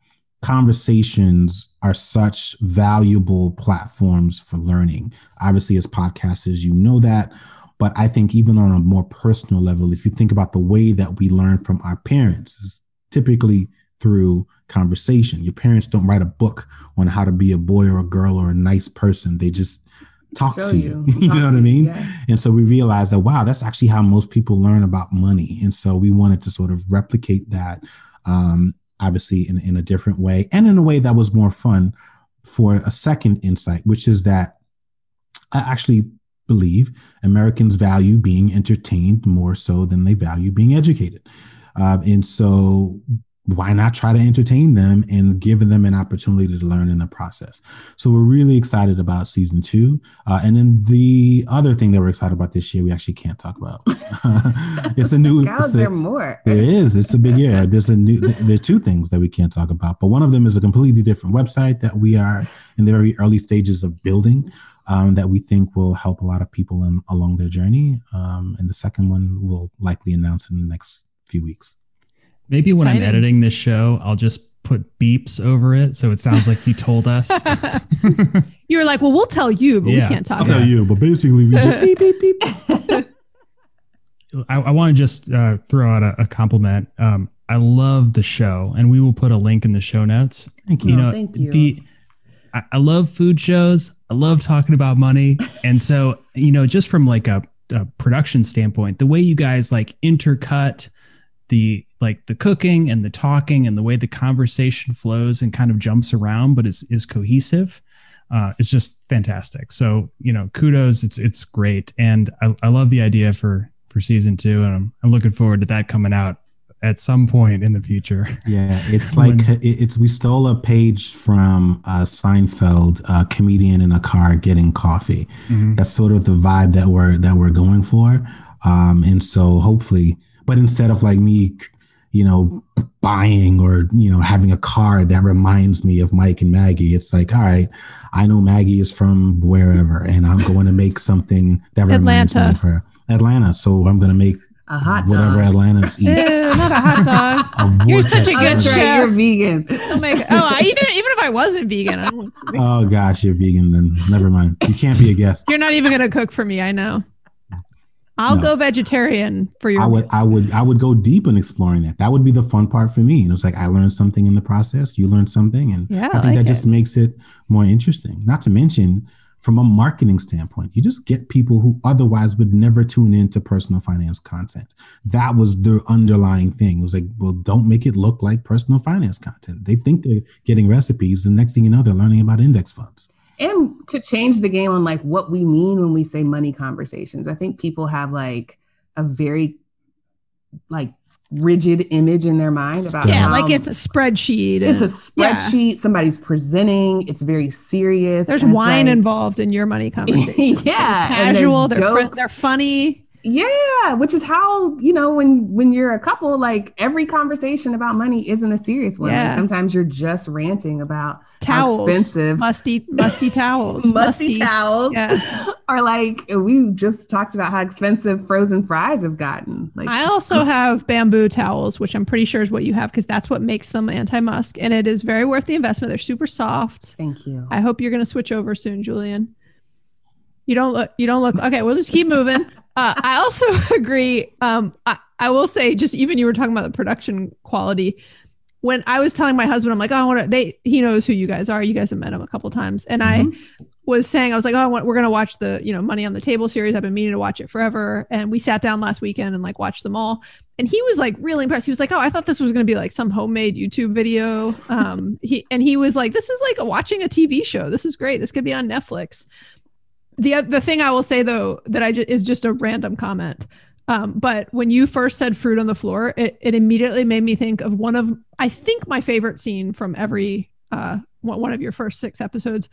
conversations are such valuable platforms for learning. Obviously, as podcasters, you know that. But I think even on a more personal level, if you think about the way that we learn from our parents, is typically through conversation. Your parents don't write a book on how to be a boy or a girl or a nice person. They just talk Show to you. You, you know what I mean? Yeah. And so we realized that, wow, that's actually how most people learn about money. And so we wanted to sort of replicate that um, obviously in, in a different way and in a way that was more fun for a second insight, which is that I actually believe Americans value being entertained more so than they value being educated. Uh, and so why not try to entertain them and give them an opportunity to learn in the process? So we're really excited about season two. Uh, and then the other thing that we're excited about this year, we actually can't talk about. it's a new. God, there more. There is. It's a big year. There's a new. There are two things that we can't talk about, but one of them is a completely different website that we are in the very early stages of building. Um, that we think will help a lot of people in, along their journey. Um, and the second one we'll likely announce in the next few weeks. Maybe Exciting. when I'm editing this show, I'll just put beeps over it so it sounds like you told us. you were like, well, we'll tell you, but yeah. we can't talk. I'll tell you, but basically, we just beep, beep, beep. I, I want to just uh, throw out a, a compliment. Um, I love the show, and we will put a link in the show notes. Thank you. You know, oh, thank you. the I, I love food shows. I love talking about money, and so you know, just from like a, a production standpoint, the way you guys like intercut the like the cooking and the talking and the way the conversation flows and kind of jumps around, but is is cohesive. Uh, it's just fantastic. So you know, kudos. It's it's great, and I, I love the idea for for season two, and I'm I'm looking forward to that coming out at some point in the future. Yeah, it's like it's we stole a page from uh, Seinfeld, a comedian in a car getting coffee. Mm-hmm. That's sort of the vibe that we're that we're going for, um, and so hopefully, but instead of like me you know, buying or, you know, having a car that reminds me of Mike and Maggie. It's like, all right, I know Maggie is from wherever and I'm going to make something that reminds me of her. Atlanta. So I'm going to make a hot whatever dog. Atlanta's eat. Ew, not a hot dog. a You're such a good chef. Right, you're vegan. Oh my god. Oh, I, even even if I wasn't vegan, I don't Oh gosh, you're vegan. Then never mind. You can't be a guest. You're not even gonna cook for me. I know. I'll no. go vegetarian for your. I would, I would, I would go deep in exploring that. That would be the fun part for me. And it's like I learned something in the process. You learned something, and yeah, I think like that it. just makes it more interesting. Not to mention, from a marketing standpoint. You just get people who otherwise would never tune into personal finance content. That was the underlying thing. It was like, well, don't make it look like personal finance content. They think they're getting recipes. The next thing you know, they're learning about index funds. And to change the game on like what we mean when we say money conversations. I think people have like a very like rigid image in their mind about yeah, like it's a spreadsheet. It's a spreadsheet. Yeah. Somebody's presenting. It's very serious. There's wine like, involved in your money conversation. yeah, casual. They're fr- they're funny. Yeah, which is how you know when when you're a couple, like every conversation about money isn't a serious one. Yeah. Like sometimes you're just ranting about towels, expensive, musty, musty towels, musty, musty, towels, yeah. or like we just talked about how expensive frozen fries have gotten. Like I also have bamboo towels, which I'm pretty sure is what you have because that's what makes them anti-musk, and it is very worth the investment. They're super soft. Thank you. I hope you're going to switch over soon, Julien. You don't look. You don't look. Okay, we'll just keep moving. Uh, I also agree. Um, I, I will say, just even you were talking about the production quality. When I was telling my husband, I'm like, oh, I want to. They he knows who you guys are. You guys have met him a couple times, and mm-hmm. I was saying, I was like, oh, I want, we're gonna watch the you know Money on the Table series. I've been meaning to watch it forever, and we sat down last weekend and like watched them all. And he was like really impressed. He was like, oh, I thought this was gonna be like some homemade YouTube video. Um, he and he was like, this is like watching a TV show. This is great. This could be on Netflix the the thing I will say though that I ju- is just a random comment. Um, but when you first said fruit on the floor, it, it immediately made me think of one of I think my favorite scene from every uh, one of your first six episodes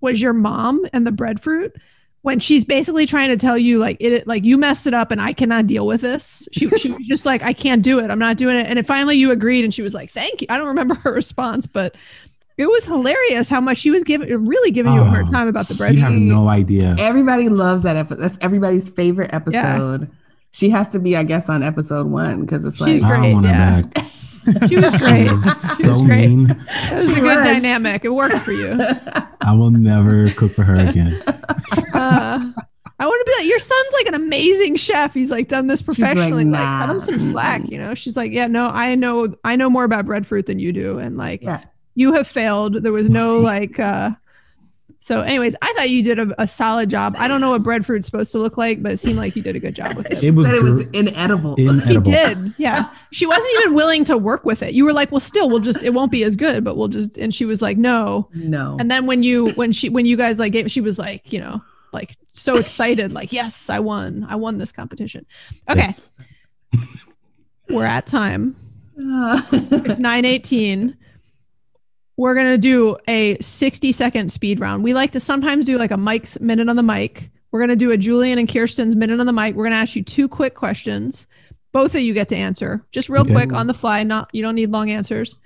was your mom and the breadfruit when she's basically trying to tell you like it like you messed it up and I cannot deal with this. She, she was just like I can't do it. I'm not doing it. And it finally you agreed and she was like thank you. I don't remember her response, but it was hilarious how much she was giving, really giving you a hard oh, time about the bread. You have no idea. Everybody loves that episode. That's everybody's favorite episode. Yeah. She has to be, I guess, on episode one because it's like she's great. Yeah. she was great. She was, she was great. Mean. It was a good dynamic. It worked for you. I will never cook for her again. Uh, I want to be like, your son's like an amazing chef. He's like done this professionally. Like, nah. like, cut him some slack, you know? She's like, yeah, no, I know, I know more about breadfruit than you do. And like, yeah you have failed. There was no like uh so anyways, I thought you did a, a, solid job. I don't know what breadfruit's supposed to look like, but it seemed like you did a good job with it. It was, it was inedible. inedible. She did. Yeah. She wasn't even willing to work with it. You were like, well, still, we'll just, it won't be as good, but we'll just, and she was like, no. No. And then when you, when she, when you guys like gave, she was like, you know, like so excited, like, yes, I won. I won this competition. Okay. Yes. We're at time. Uh. it's 918 we're going to do a 60 second speed round. We like to sometimes do like a Mike's minute on the mic. We're going to do a Julien and Kiersten's minute on the mic. We're going to ask you two quick questions. Both of you get to answer just real okay. quick on the fly. Not, you don't need long answers.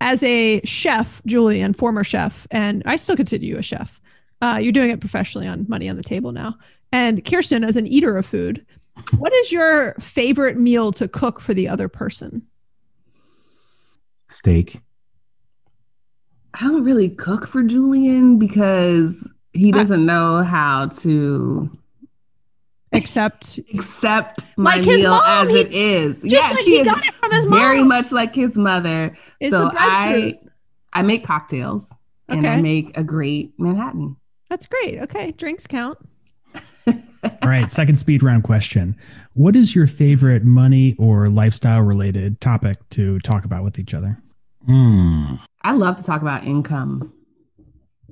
As a chef, Julien, former chef, and I still consider you a chef. Uh, you're doing it professionally on Money on the Table now. And Kiersten, as an eater of food, what is your favorite meal to cook for the other person? Steak. I don't really cook for Julien because he doesn't know how to accept accept my like meal mom, as he, it is. Yes, like he, he got it from his very mom. much like his mother. It's so I I make cocktails okay. and I make a great Manhattan. That's great. Okay, drinks count. All right, second speed round question. What is your favorite money or lifestyle related topic to talk about with each other? Hmm. I love to talk about income,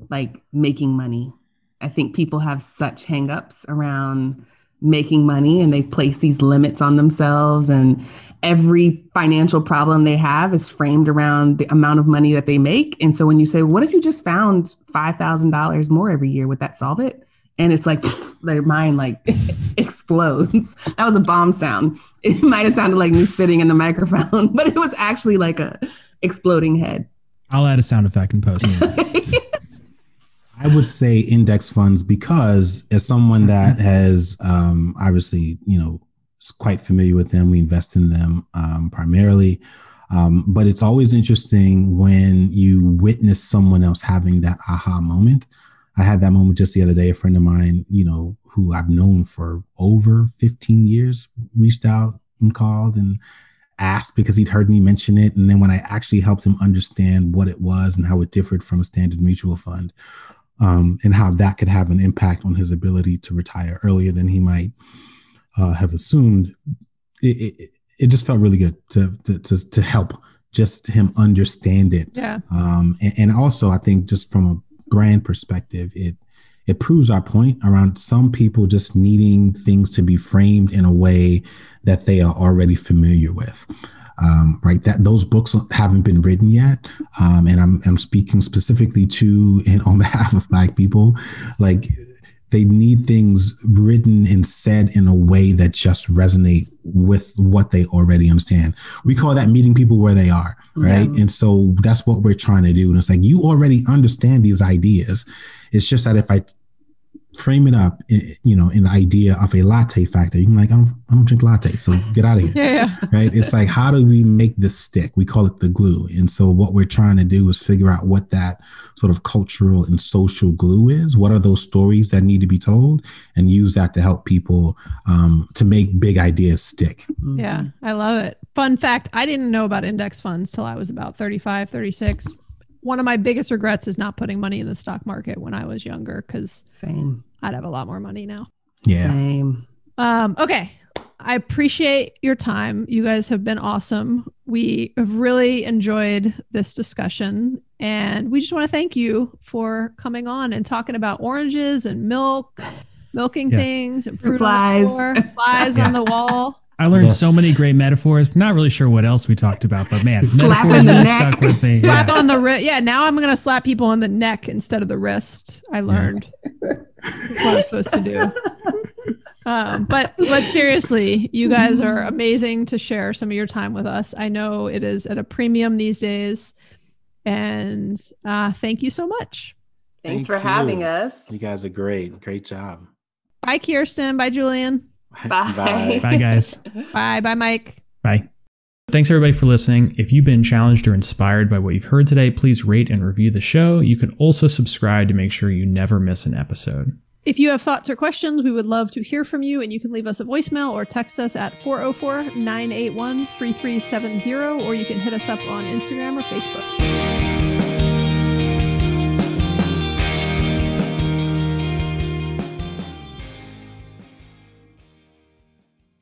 like making money. I think people have such hangups around making money and they place these limits on themselves and every financial problem they have is framed around the amount of money that they make. And so when you say what if you just found $5000 more every year? Would that solve it? And it's like their mind like explodes. That was a bomb sound. It might have sounded like me spitting in the microphone but it was actually like a exploding head I'll add a sound effect in post. I would say index funds because as someone that has um, obviously, you know, is quite familiar with them, we invest in them um, primarily. Um, but it's always interesting when you witness someone else having that aha moment. I had that moment just the other day. A friend of mine, you know, who I've known for over 15 years, reached out and called and asked because he'd heard me mention it. And then when I actually helped him understand what it was and how it differed from a standard mutual fund, um, and how that could have an impact on his ability to retire earlier than he might uh, have assumed. It, it, it, just felt really good to, to, to, to help just him understand it. Yeah. Um, and, and also, I think just from a brand perspective, it it proves our point around some people just needing things to be framed in a way that they are already familiar with. Um, right that those books haven't been written yet um, and I'm, I'm speaking specifically to and on behalf of black people like they need things written and said in a way that just resonate with what they already understand. We call that meeting people where they are, right? Yeah. And so that's what we're trying to do. And it's like you already understand these ideas. It's just that if I frame it up, you know, in the idea of a latte factor. You can like, I don't, I don't drink latte, so get out of here. yeah, Right. It's like, how do we make this stick? We call it the glue. And so what we're trying to do is figure out what that sort of cultural and social glue is. What are those stories that need to be told and use that to help people um, to make big ideas stick. Yeah. I love it. Fun fact. I didn't know about index funds till I was about 35, 36 one of my biggest regrets is not putting money in the stock market when I was younger because same. I'd have a lot more money now. Yeah. Same. Um, okay. I appreciate your time. You guys have been awesome. We have really enjoyed this discussion. And we just want to thank you for coming on and talking about oranges and milk, milking yeah. things and fruit flies, on the floor, flies yeah. on the wall. I learned yes. so many great metaphors. Not really sure what else we talked about, but man, slap metaphors really stuck with me. Slap yeah. on the wrist. Yeah, now I'm gonna slap people on the neck instead of the wrist. I learned yeah. what I'm supposed to do. Um, but but seriously, you guys are amazing to share some of your time with us. I know it is at a premium these days, and uh, thank you so much. Thanks thank for you. having us. You guys are great. Great job. Bye, Kiersten. Bye, Julien. Bye. Bye. Bye, guys. Bye. Bye, Mike. Bye. Thanks everybody for listening. If you've been challenged or inspired by what you've heard today, please rate and review the show. You can also subscribe to make sure you never miss an episode. If you have thoughts or questions, we would love to hear from you, and you can leave us a voicemail or text us at 404 981 3370, or you can hit us up on Instagram or Facebook.